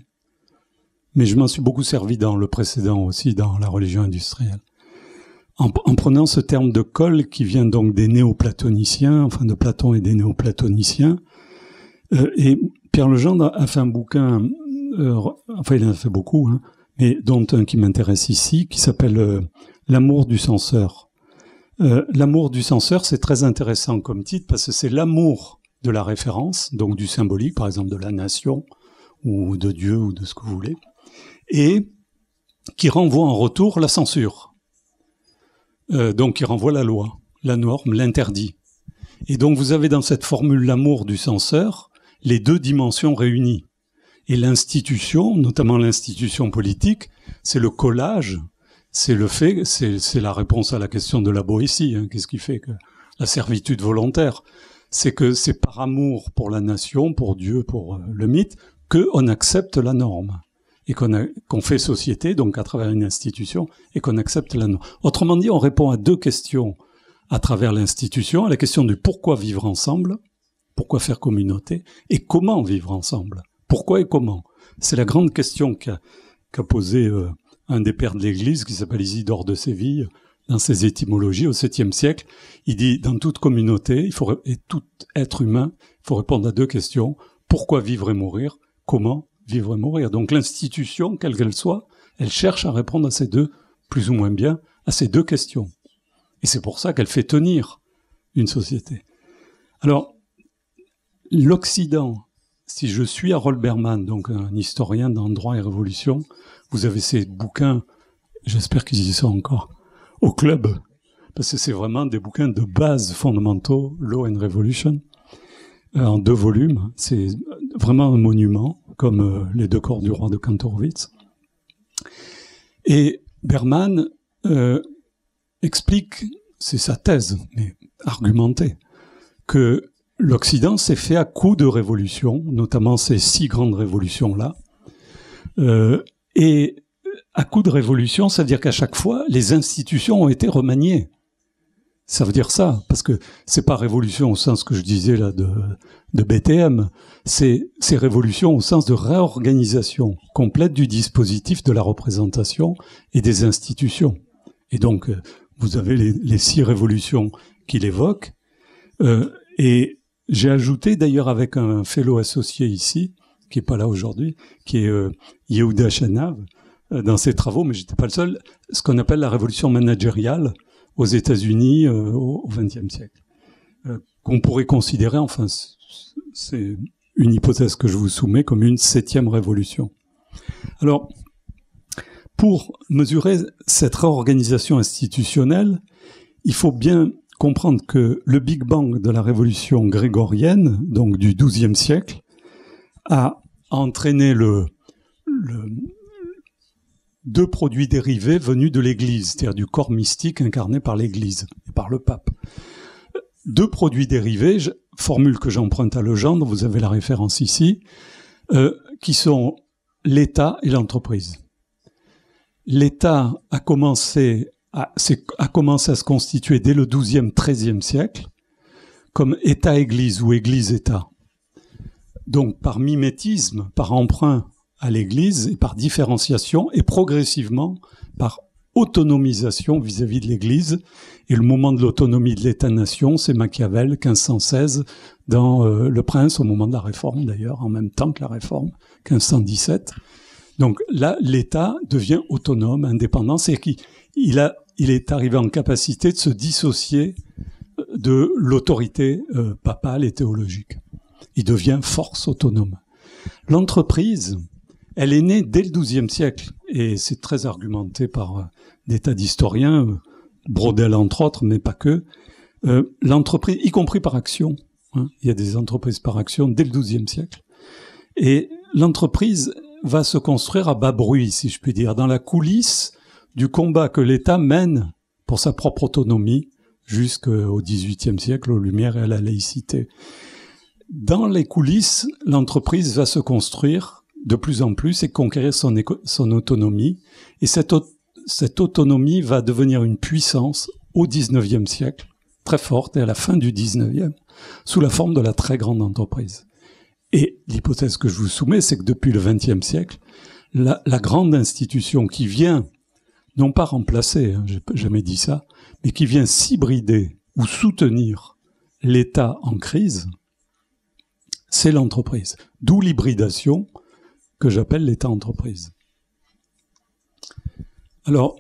Mais je m'en suis beaucoup servi dans le précédent aussi, dans la religion industrielle en, prenant ce terme de col qui vient donc des néoplatoniciens, enfin de Platon et des néoplatoniciens. Euh, et Pierre Legendre a fait un bouquin, euh, enfin il en a fait beaucoup, hein, mais dont un qui m'intéresse ici, qui s'appelle euh, L'amour du censeur. L'amour du censeur, c'est très intéressant comme titre parce que c'est l'amour de la référence, donc du symbolique, par exemple de la nation ou de Dieu ou de ce que vous voulez, et qui renvoie en retour la censure. Euh, donc il renvoie la loi, la norme, l'interdit. Et donc vous avez dans cette formule l'amour du censeur les deux dimensions réunies. Et l'institution, notamment l'institution politique, c'est le collage, c'est le fait, c'est la réponse à la question de la Boétie. Hein. Qu'est-ce qui fait que la servitude volontaire C'est que c'est par amour pour la nation, pour Dieu, pour euh, le mythe, qu'on accepte la norme et qu'on fait société, donc à travers une institution, et qu'on accepte la norme. Autrement dit, on répond à deux questions à travers l'institution, à la question du pourquoi vivre ensemble, pourquoi faire communauté, et comment vivre ensemble. Pourquoi et comment? C'est la grande question qu'a posée euh, un des pères de l'Église, qui s'appelle Isidore de Séville, dans ses étymologies au 7e siècle. Il dit, dans toute communauté, il faut, et tout être humain, il faut répondre à deux questions. Pourquoi vivre et mourir? Comment vivre et mourir. Donc l'institution, quelle qu'elle soit, elle cherche à répondre à ces deux, plus ou moins bien, à ces deux questions. Et c'est pour ça qu'elle fait tenir une société. Alors, l'Occident, si je suis à Berman, donc un historien dans droit et révolution, vous avez ces bouquins, j'espère qu'ils y sont encore, au club, parce que c'est vraiment des bouquins de base fondamentaux, Law and Revolution, euh, en deux volumes. C'est vraiment un monument comme euh, les deux corps du roi de Kantorowicz. Et Berman euh, explique, c'est sa thèse, mais argumentée, que l'Occident s'est fait à coups de révolutions, notamment ces six grandes révolutions-là. Euh, et à coup de révolution, ça veut dire qu'à chaque fois, les institutions ont été remaniées. Ça veut dire ça, parce que c'est pas révolution au sens que je disais là de, BTM, c'est révolution au sens de réorganisation complète du dispositif de la représentation et des institutions. Et donc, euh, vous avez les, six révolutions qu'il évoque. Euh, et j'ai ajouté d'ailleurs avec un fellow associé ici, qui est pas là aujourd'hui, qui est euh, Yehuda Shanav, dans ses travaux, mais j'étais pas le seul, ce qu'on appelle la révolution managériale, aux États-Unis au XXe siècle, qu'on pourrait considérer, enfin, c'est une hypothèse que je vous soumets comme une septième révolution. Alors, pour mesurer cette réorganisation institutionnelle, il faut bien comprendre que le Big Bang de la révolution grégorienne, donc du XIIe siècle, a entraîné le, deux produits dérivés venus de l'Église, c'est-à-dire du corps mystique incarné par l'Église et par le pape. Deux produits dérivés, formule que j'emprunte à Legendre, vous avez la référence ici, euh, qui sont l'État et l'entreprise. L'État a commencé à, a commencé à se constituer dès le XIIe, XIIIe siècle comme État-Église ou Église-État. Donc par mimétisme, par emprunt à l'Église et par différenciation et progressivement par autonomisation vis-à-vis de l'Église. Et le moment de l'autonomie de l'État-nation, c'est Machiavel, 1516, dans euh, Le Prince, au moment de la Réforme d'ailleurs, en même temps que la Réforme, 1517. Donc là, l'État devient autonome, indépendant, c'est qu'il a, il est arrivé en capacité de se dissocier euh, de l'autorité euh, papale et théologique. Il devient force autonome. L'entreprise, elle est née dès le XIIe siècle, et c'est très argumenté par euh, des tas d'historiens, Brodel entre autres, mais pas que. L'entreprise, y compris par action, hein, il y a des entreprises par action dès le XIIe siècle, et l'entreprise, va se construire à bas bruit, si je puis dire, dans la coulisse du combat que l'État mène pour sa propre autonomie jusqu'au XVIIIe siècle, aux Lumières et à la laïcité. Dans les coulisses, l'entreprise va se construire de plus en plus et conquérir son, autonomie. Et cette, autonomie va devenir une puissance au XIXe siècle, très forte, et à la fin du XIXe, sous la forme de la très grande entreprise. Et l'hypothèse que je vous soumets, c'est que depuis le XXe siècle, la, grande institution qui vient, non pas remplacer, hein, j'ai jamais dit ça, mais qui vient s'hybrider ou soutenir l'État en crise, c'est l'entreprise. D'où l'hybridation que j'appelle l'État-entreprise. Alors,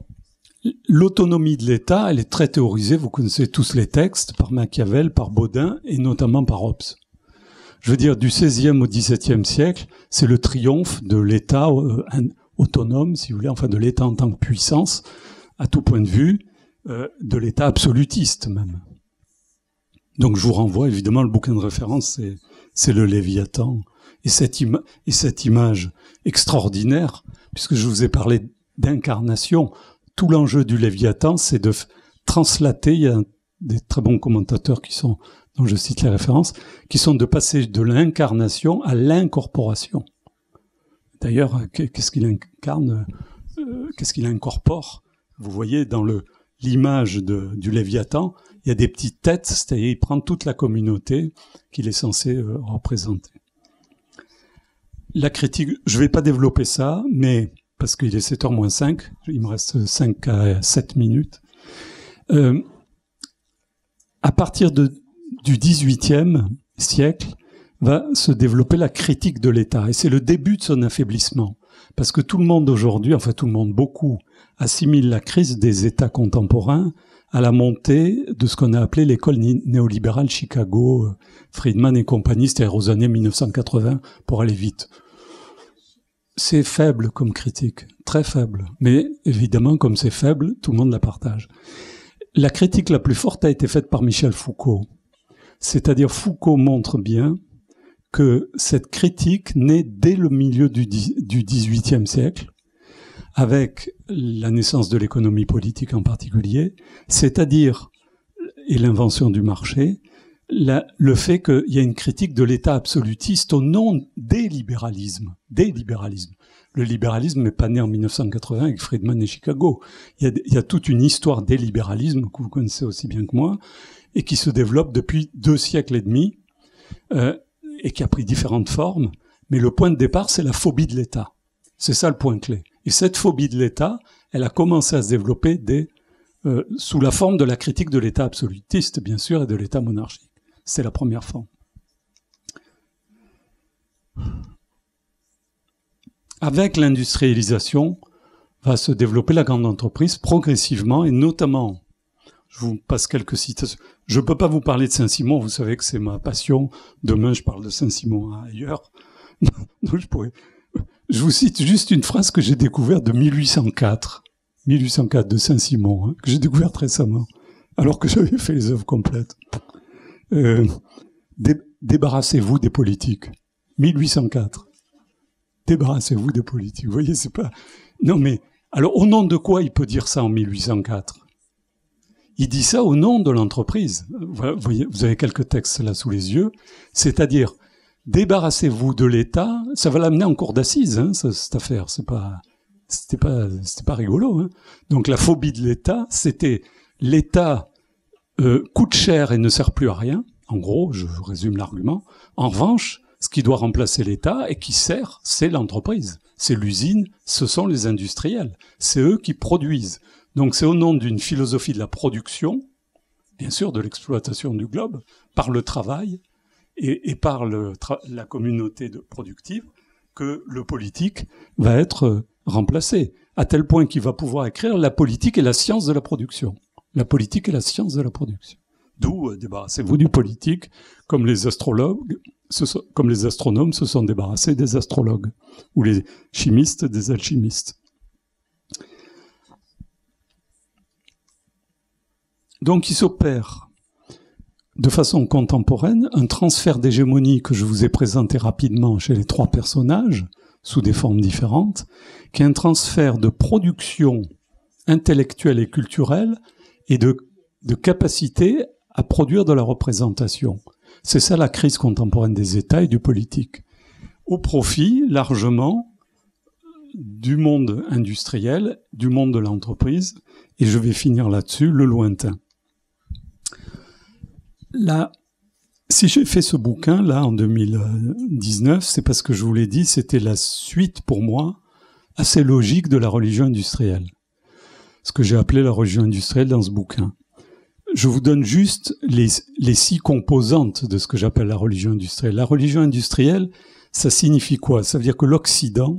l'autonomie de l'État, elle est très théorisée, vous connaissez tous les textes, par Machiavel, par Baudin et notamment par Hobbes je veux dire, du XVIe au XVIIe siècle, c'est le triomphe de l'État euh, autonome, si vous voulez, enfin de l'État en tant que puissance, à tout point de vue, euh, de l'État absolutiste même. Donc je vous renvoie, évidemment, le bouquin de référence, c'est le Léviathan. Et cette, et cette image extraordinaire, puisque je vous ai parlé d'incarnation, tout l'enjeu du Léviathan, c'est de translater, il y a des très bons commentateurs qui sont dont je cite les références, qui sont de passer de l'incarnation à l'incorporation. D'ailleurs, qu'est-ce qu'il incarne euh, Qu'est-ce qu'il incorpore? Vous voyez dans l'image du Léviathan, il y a des petites têtes, c'est-à-dire il prend toute la communauté qu'il est censé euh, représenter. La critique, je ne vais pas développer ça, mais parce qu'il est 7h moins 5, il me reste 5 à 7 minutes. Euh, à partir du XVIIIe siècle va se développer la critique de l'État. Et c'est le début de son affaiblissement. Parce que tout le monde aujourd'hui, enfin tout le monde, beaucoup, assimile la crise des États contemporains à la montée de ce qu'on a appelé l'école néolibérale Chicago, euh, Friedman et compagnie, c'est-à-dire aux années 1980, pour aller vite. C'est faible comme critique, très faible. Mais évidemment, comme c'est faible, tout le monde la partage. La critique la plus forte a été faite par Michel Foucault, c'est-à-dire Foucault montre bien que cette critique naît dès le milieu du XVIIIe siècle, avec la naissance de l'économie politique en particulier, c'est-à-dire, et l'invention du marché, le fait qu'il y a une critique de l'État absolutiste au nom des libéralismes. Des libéralismes. Le libéralisme n'est pas né en 1980 avec Friedman et Chicago. Il y, a, il y a toute une histoire des libéralismes que vous connaissez aussi bien que moi, et qui se développe depuis deux siècles et demi euh, et qui a pris différentes formes. Mais le point de départ, c'est la phobie de l'État. C'est ça le point clé. Et cette phobie de l'État, elle a commencé à se développer euh, sous la forme de la critique de l'État absolutiste, bien sûr, et de l'État monarchique. C'est la première forme. Avec l'industrialisation, va se développer la grande entreprise progressivement, et notamment Je vous passe quelques citations. Je peux pas vous parler de Saint-Simon, vous savez que c'est ma passion. Demain, je parle de Saint-Simon ailleurs. Je vous cite juste une phrase que j'ai découverte de 1804. 1804 de Saint-Simon, hein, que j'ai découverte récemment, alors que j'avais fait les œuvres complètes. Euh, débarrassez-vous des politiques. 1804. Débarrassez-vous des politiques. Vous voyez, c'est pas. Non, mais alors au nom de quoi il peut dire ça en 1804 Il dit ça au nom de l'entreprise. Vous, vous avez quelques textes là sous les yeux. C'est-à-dire, débarrassez-vous de l'État. Ça va l'amener en cour d'assises, hein, cette affaire. C'est pas, c'était pas, c'était pas rigolo. Hein. Donc la phobie de l'État, c'était l'État euh, coûte cher et ne sert plus à rien. En gros, je résume l'argument. En revanche, ce qui doit remplacer l'État et qui sert, c'est l'entreprise. C'est l'usine, ce sont les industriels. C'est eux qui produisent. Donc c'est au nom d'une philosophie de la production, bien sûr de l'exploitation du globe, par le travail et, par la communauté productive, que le politique va être remplacé, à tel point qu'il va pouvoir écrire la politique et la science de la production. La politique et la science de la production. D'où euh, débarrassez-vous du politique, comme les astrologues, comme les astronomes se sont débarrassés des astrologues, ou les chimistes des alchimistes. Donc il s'opère de façon contemporaine un transfert d'hégémonie que je vous ai présenté rapidement chez les trois personnages, sous des formes différentes, qui est un transfert de production intellectuelle et culturelle et de, de capacité à produire de la représentation. C'est ça la crise contemporaine des États et du politique. Au profit, largement, du monde industriel, du monde de l'entreprise, et je vais finir là-dessus, le lointain. Là, si j'ai fait ce bouquin là en 2019, c'est parce que je vous l'ai dit, c'était la suite pour moi assez logique de la religion industrielle. Ce que j'ai appelé la religion industrielle dans ce bouquin je vous donne juste les, six composantes de ce que j'appelle la religion industrielle. La religion industrielle, ça signifie quoi? Ça veut dire que l'Occident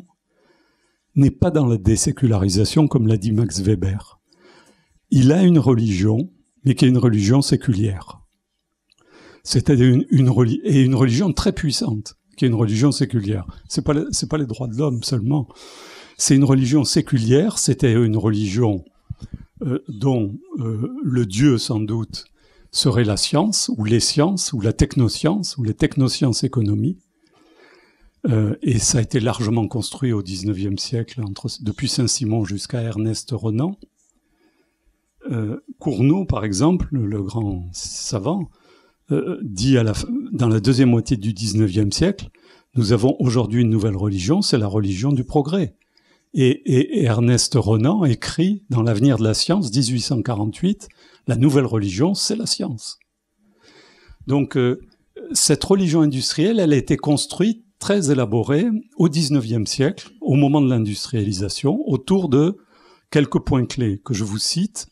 n'est pas dans la désécularisation, comme l'a dit Max Weber. Il a une religion, mais qui est une religion séculière. C'est-à-dire une, et une religion très puissante, qui est une religion séculière. C'est pas, pas les droits de l'homme seulement. C'est une religion séculière, c'était une religion euh, dont euh, le Dieu sans doute serait la science, ou les sciences, ou la technoscience, ou les technosciences économie. Euh, et ça a été largement construit au XIXe siècle, entre, depuis Saint-Simon jusqu'à Ernest Renan. Cournot, par exemple, le grand savant, dit dans la deuxième moitié du XIXe siècle, nous avons aujourd'hui une nouvelle religion, c'est la religion du progrès. Et, Ernest Renan écrit dans L'avenir de la science, 1848, la nouvelle religion, c'est la science. Donc, euh, cette religion industrielle, elle a été construite très élaborée au 19e siècle, au moment de l'industrialisation, autour de quelques points clés que je vous cite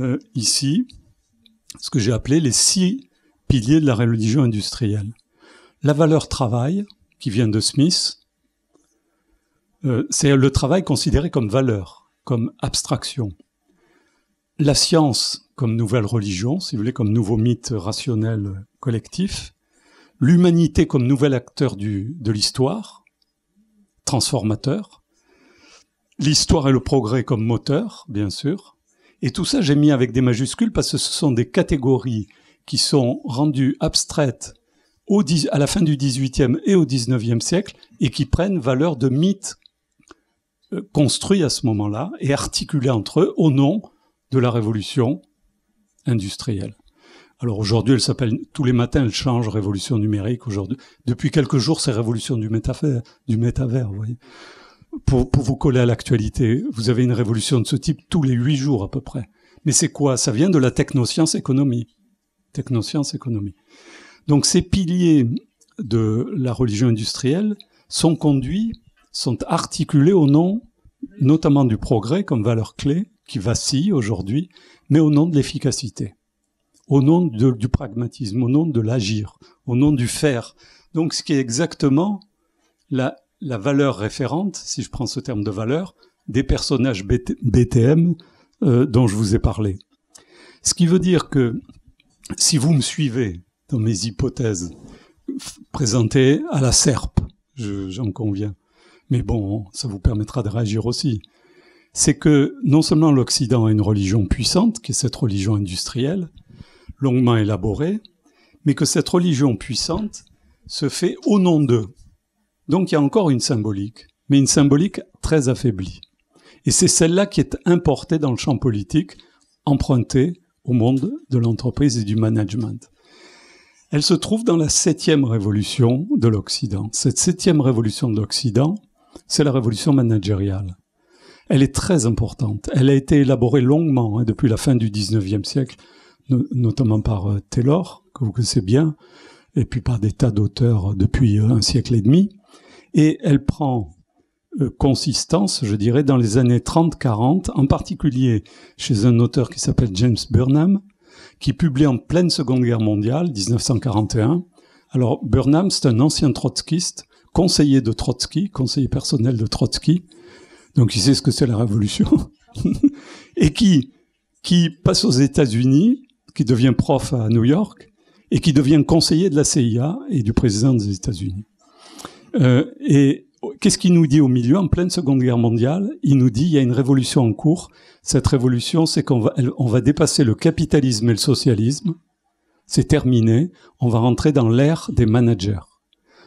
euh, ici, ce que j'ai appelé les six piliers de la religion industrielle. La valeur travail, qui vient de Smith, euh, c'est le travail considéré comme valeur, comme abstraction. La science comme nouvelle religion, si vous voulez, comme nouveau mythe rationnel collectif. L'humanité comme nouvel acteur de l'histoire, transformateur. L'histoire et le progrès comme moteur, bien sûr. Et tout ça, j'ai mis avec des majuscules parce que ce sont des catégories qui sont rendues abstraites au, à la fin du XVIIIe et au XIXe siècle et qui prennent valeur de mythes euh, construits à ce moment-là et articulés entre eux au nom de la révolution industrielle. Alors aujourd'hui, elle s'appelle tous les matins, elle change révolution numérique. Aujourd'hui, depuis quelques jours, c'est révolution du métavers, du métavers. Vous voyez. Pour, pour vous coller à l'actualité, vous avez une révolution de ce type tous les huit jours à peu près. Mais c'est quoi? Ça vient de la technoscience économie. Technoscience économie. Donc ces piliers de la religion industrielle sont conduits sont articulés au nom notamment du progrès comme valeur clé, qui vacille aujourd'hui, mais au nom de l'efficacité, au nom du pragmatisme, au nom de l'agir, au nom du faire. Donc ce qui est exactement la, valeur référente, si je prends ce terme de valeur, des personnages BTM euh, dont je vous ai parlé. Ce qui veut dire que si vous me suivez dans mes hypothèses présentées à la serpe, j'en conviens, mais bon, ça vous permettra de réagir aussi, c'est que non seulement l'Occident a une religion puissante, qui est cette religion industrielle, longuement élaborée, mais que cette religion puissante se fait au nom d'eux. Donc il y a encore une symbolique, mais une symbolique très affaiblie. Et c'est celle-là qui est importée dans le champ politique, empruntée au monde de l'entreprise et du management. Elle se trouve dans la septième révolution de l'Occident. Cette septième révolution de l'Occident, c'est la révolution managériale. Elle est très importante. Elle a été élaborée longuement hein, depuis la fin du 19e siècle, notamment par euh, Taylor, que vous connaissez bien, et puis par des tas d'auteurs depuis euh, un siècle et demi. Et elle prend euh, consistance, je dirais, dans les années 30-40, en particulier chez un auteur qui s'appelle James Burnham, qui publie en pleine Seconde Guerre mondiale, 1941. Alors, Burnham, c'est un ancien trotskiste, conseiller de Trotsky, conseiller personnel de Trotsky, donc il sait ce que c'est la révolution, et qui, qui passe aux États-Unis, qui devient prof à New York, et qui devient conseiller de la CIA et du président des États-Unis. Euh, et qu'est-ce qu'il nous dit au milieu, en pleine Seconde Guerre mondiale? Il nous dit il y a une révolution en cours. Cette révolution, c'est qu'on va, on va dépasser le capitalisme et le socialisme. C'est terminé. On va rentrer dans l'ère des managers.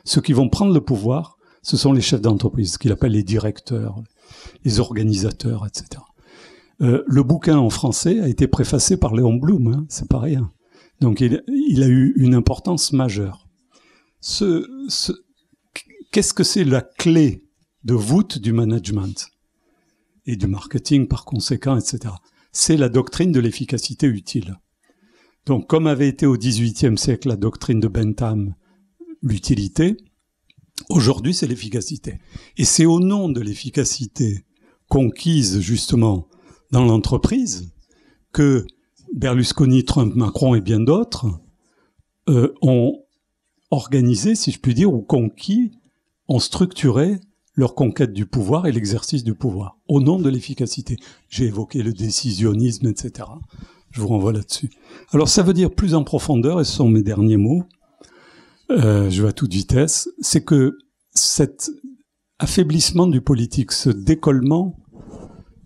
Ceux qui vont prendre le pouvoir, ce sont les chefs d'entreprise, ce qu'il appelle les directeurs, les organisateurs, etc. Euh, le bouquin en français a été préfacé par Léon Blum, hein, c'est pas rien. Donc il, a eu une importance majeure. Ce, ce, Qu'est-ce que c'est la clé de voûte du management et du marketing par conséquent, etc. C'est la doctrine de l'efficacité utile. Donc, comme avait été au XVIIIe siècle la doctrine de Bentham, l'utilité, aujourd'hui c'est l'efficacité. Et c'est au nom de l'efficacité conquise justement dans l'entreprise que Berlusconi, Trump, Macron et bien d'autres euh, ont organisé, si je puis dire, ou conquis ont structuré leur conquête du pouvoir et l'exercice du pouvoir, au nom de l'efficacité. J'ai évoqué le décisionnisme, etc. Je vous renvoie là-dessus. Alors ça veut dire plus en profondeur, et ce sont mes derniers mots, euh, je vais à toute vitesse, c'est que cet affaiblissement du politique, ce décollement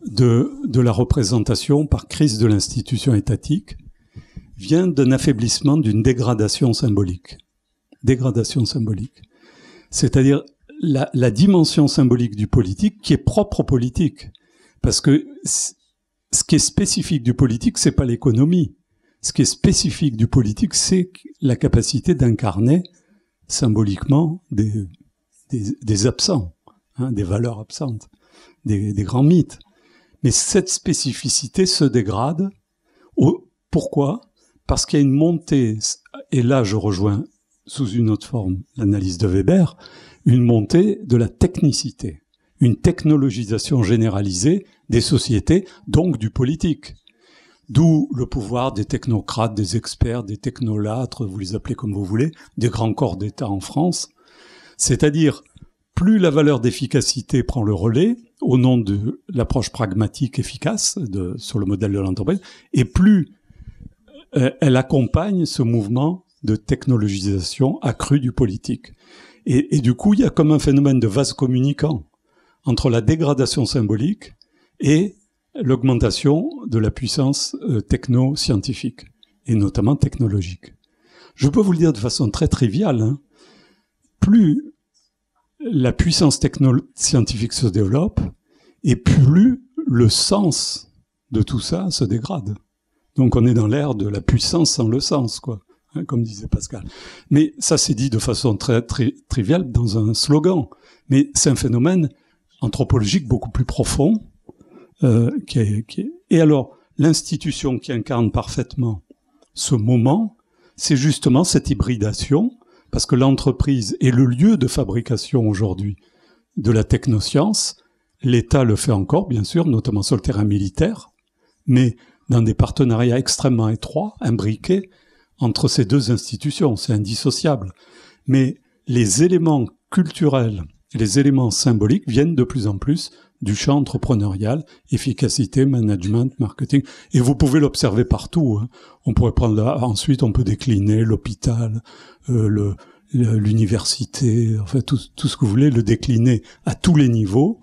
de, de la représentation par crise de l'institution étatique, vient d'un affaiblissement, d'une dégradation symbolique. Dégradation symbolique c'est-à-dire la, la, dimension symbolique du politique qui est propre au politique. Parce que ce qui est spécifique du politique, c'est pas l'économie. Ce qui est spécifique du politique, c'est la capacité d'incarner symboliquement des, absents, hein, des valeurs absentes, des, grands mythes. Mais cette spécificité se dégrade. Pourquoi? Parce qu'il y a une montée, et là je rejoins sous une autre forme, l'analyse de Weber, une montée de la technicité, une technologisation généralisée des sociétés, donc du politique. D'où le pouvoir des technocrates, des experts, des technolâtres, vous les appelez comme vous voulez, des grands corps d'État en France. C'est-à-dire, plus la valeur d'efficacité prend le relais, au nom de l'approche pragmatique efficace de, sur le modèle de l'entreprise, et plus euh, elle accompagne ce mouvement de technologisation accrue du politique. Et, et, du coup, il y a comme un phénomène de vase communicant entre la dégradation symbolique et l'augmentation de la puissance euh, techno-scientifique, et notamment technologique. Je peux vous le dire de façon très triviale, hein, plus la puissance techno-scientifique se développe, et plus le sens de tout ça se dégrade. Donc on est dans l'ère de la puissance sans le sens, quoi. Hein, comme disait Pascal. Mais ça c'est dit de façon très, très triviale dans un slogan. Mais c'est un phénomène anthropologique beaucoup plus profond. Euh. Et alors, l'institution qui incarne parfaitement ce moment, c'est justement cette hybridation, parce que l'entreprise est le lieu de fabrication aujourd'hui de la technoscience. L'État le fait encore, bien sûr, notamment sur le terrain militaire, mais dans des partenariats extrêmement étroits, imbriqués, entre ces deux institutions, c'est indissociable. Mais les éléments culturels, les éléments symboliques viennent de plus en plus du champ entrepreneurial, efficacité, management, marketing. Et vous pouvez l'observer partout. Hein. On pourrait prendre ensuite, on peut décliner l'hôpital, euh, l'université, enfin tout, tout, ce que vous voulez, le décliner à tous les niveaux,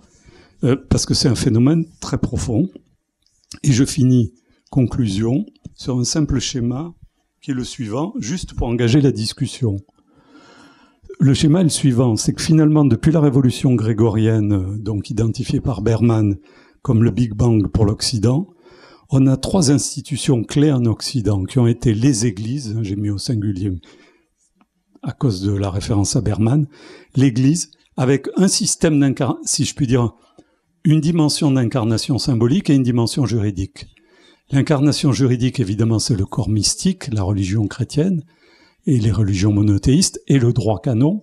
euh, parce que c'est un phénomène très profond. Et je finis conclusion sur un simple schéma qui est le suivant, juste pour engager la discussion le schéma est le suivant, c'est que finalement, depuis la révolution grégorienne, donc identifiée par Berman comme le Big Bang pour l'Occident, on a trois institutions clés en Occident qui ont été les églises, hein, j'ai mis au singulier à cause de la référence à Berman, l'église avec un système d'incarnation, si je puis dire, une dimension d'incarnation symbolique et une dimension juridique. L'incarnation juridique, évidemment, c'est le corps mystique, la religion chrétienne et les religions monothéistes et le droit canon.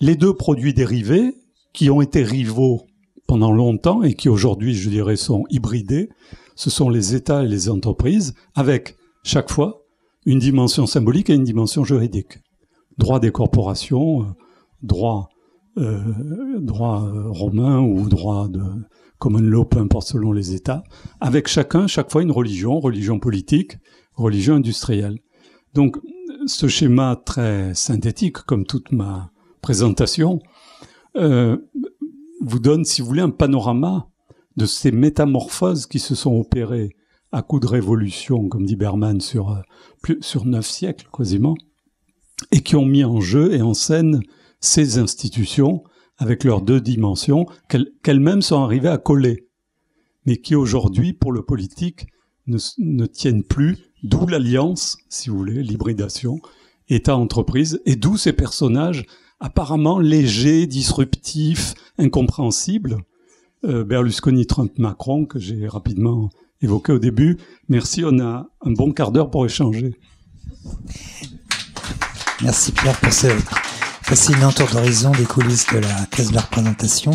Les deux produits dérivés qui ont été rivaux pendant longtemps et qui aujourd'hui, je dirais, sont hybridés, ce sont les États et les entreprises avec chaque fois une dimension symbolique et une dimension juridique. Droit des corporations, euh, droit, euh, droit euh, romain ou droit de common law, peu importe selon les États, avec chacun, chaque fois une religion, religion politique, religion industrielle. Donc, ce schéma très synthétique, comme toute ma présentation, euh, vous donne, si vous voulez, un panorama de ces métamorphoses qui se sont opérées à coup de révolution, comme dit Berman, sur, euh, sur neuf siècles quasiment, et qui ont mis en jeu et en scène ces institutions avec leurs deux dimensions qu'elles-mêmes sont arrivées à coller, mais qui aujourd'hui, pour le politique, ne tiennent plus D'où l'alliance, si vous voulez, l'hybridation, État-entreprise, et d'où ces personnages apparemment légers, disruptifs, incompréhensibles. Euh, Berlusconi, Trump, Macron, que j'ai rapidement évoqué au début. Merci, on a un bon quart d'heure pour échanger. Merci Pierre pour ce fascinant tour d'horizon des coulisses de la thèse de la représentation.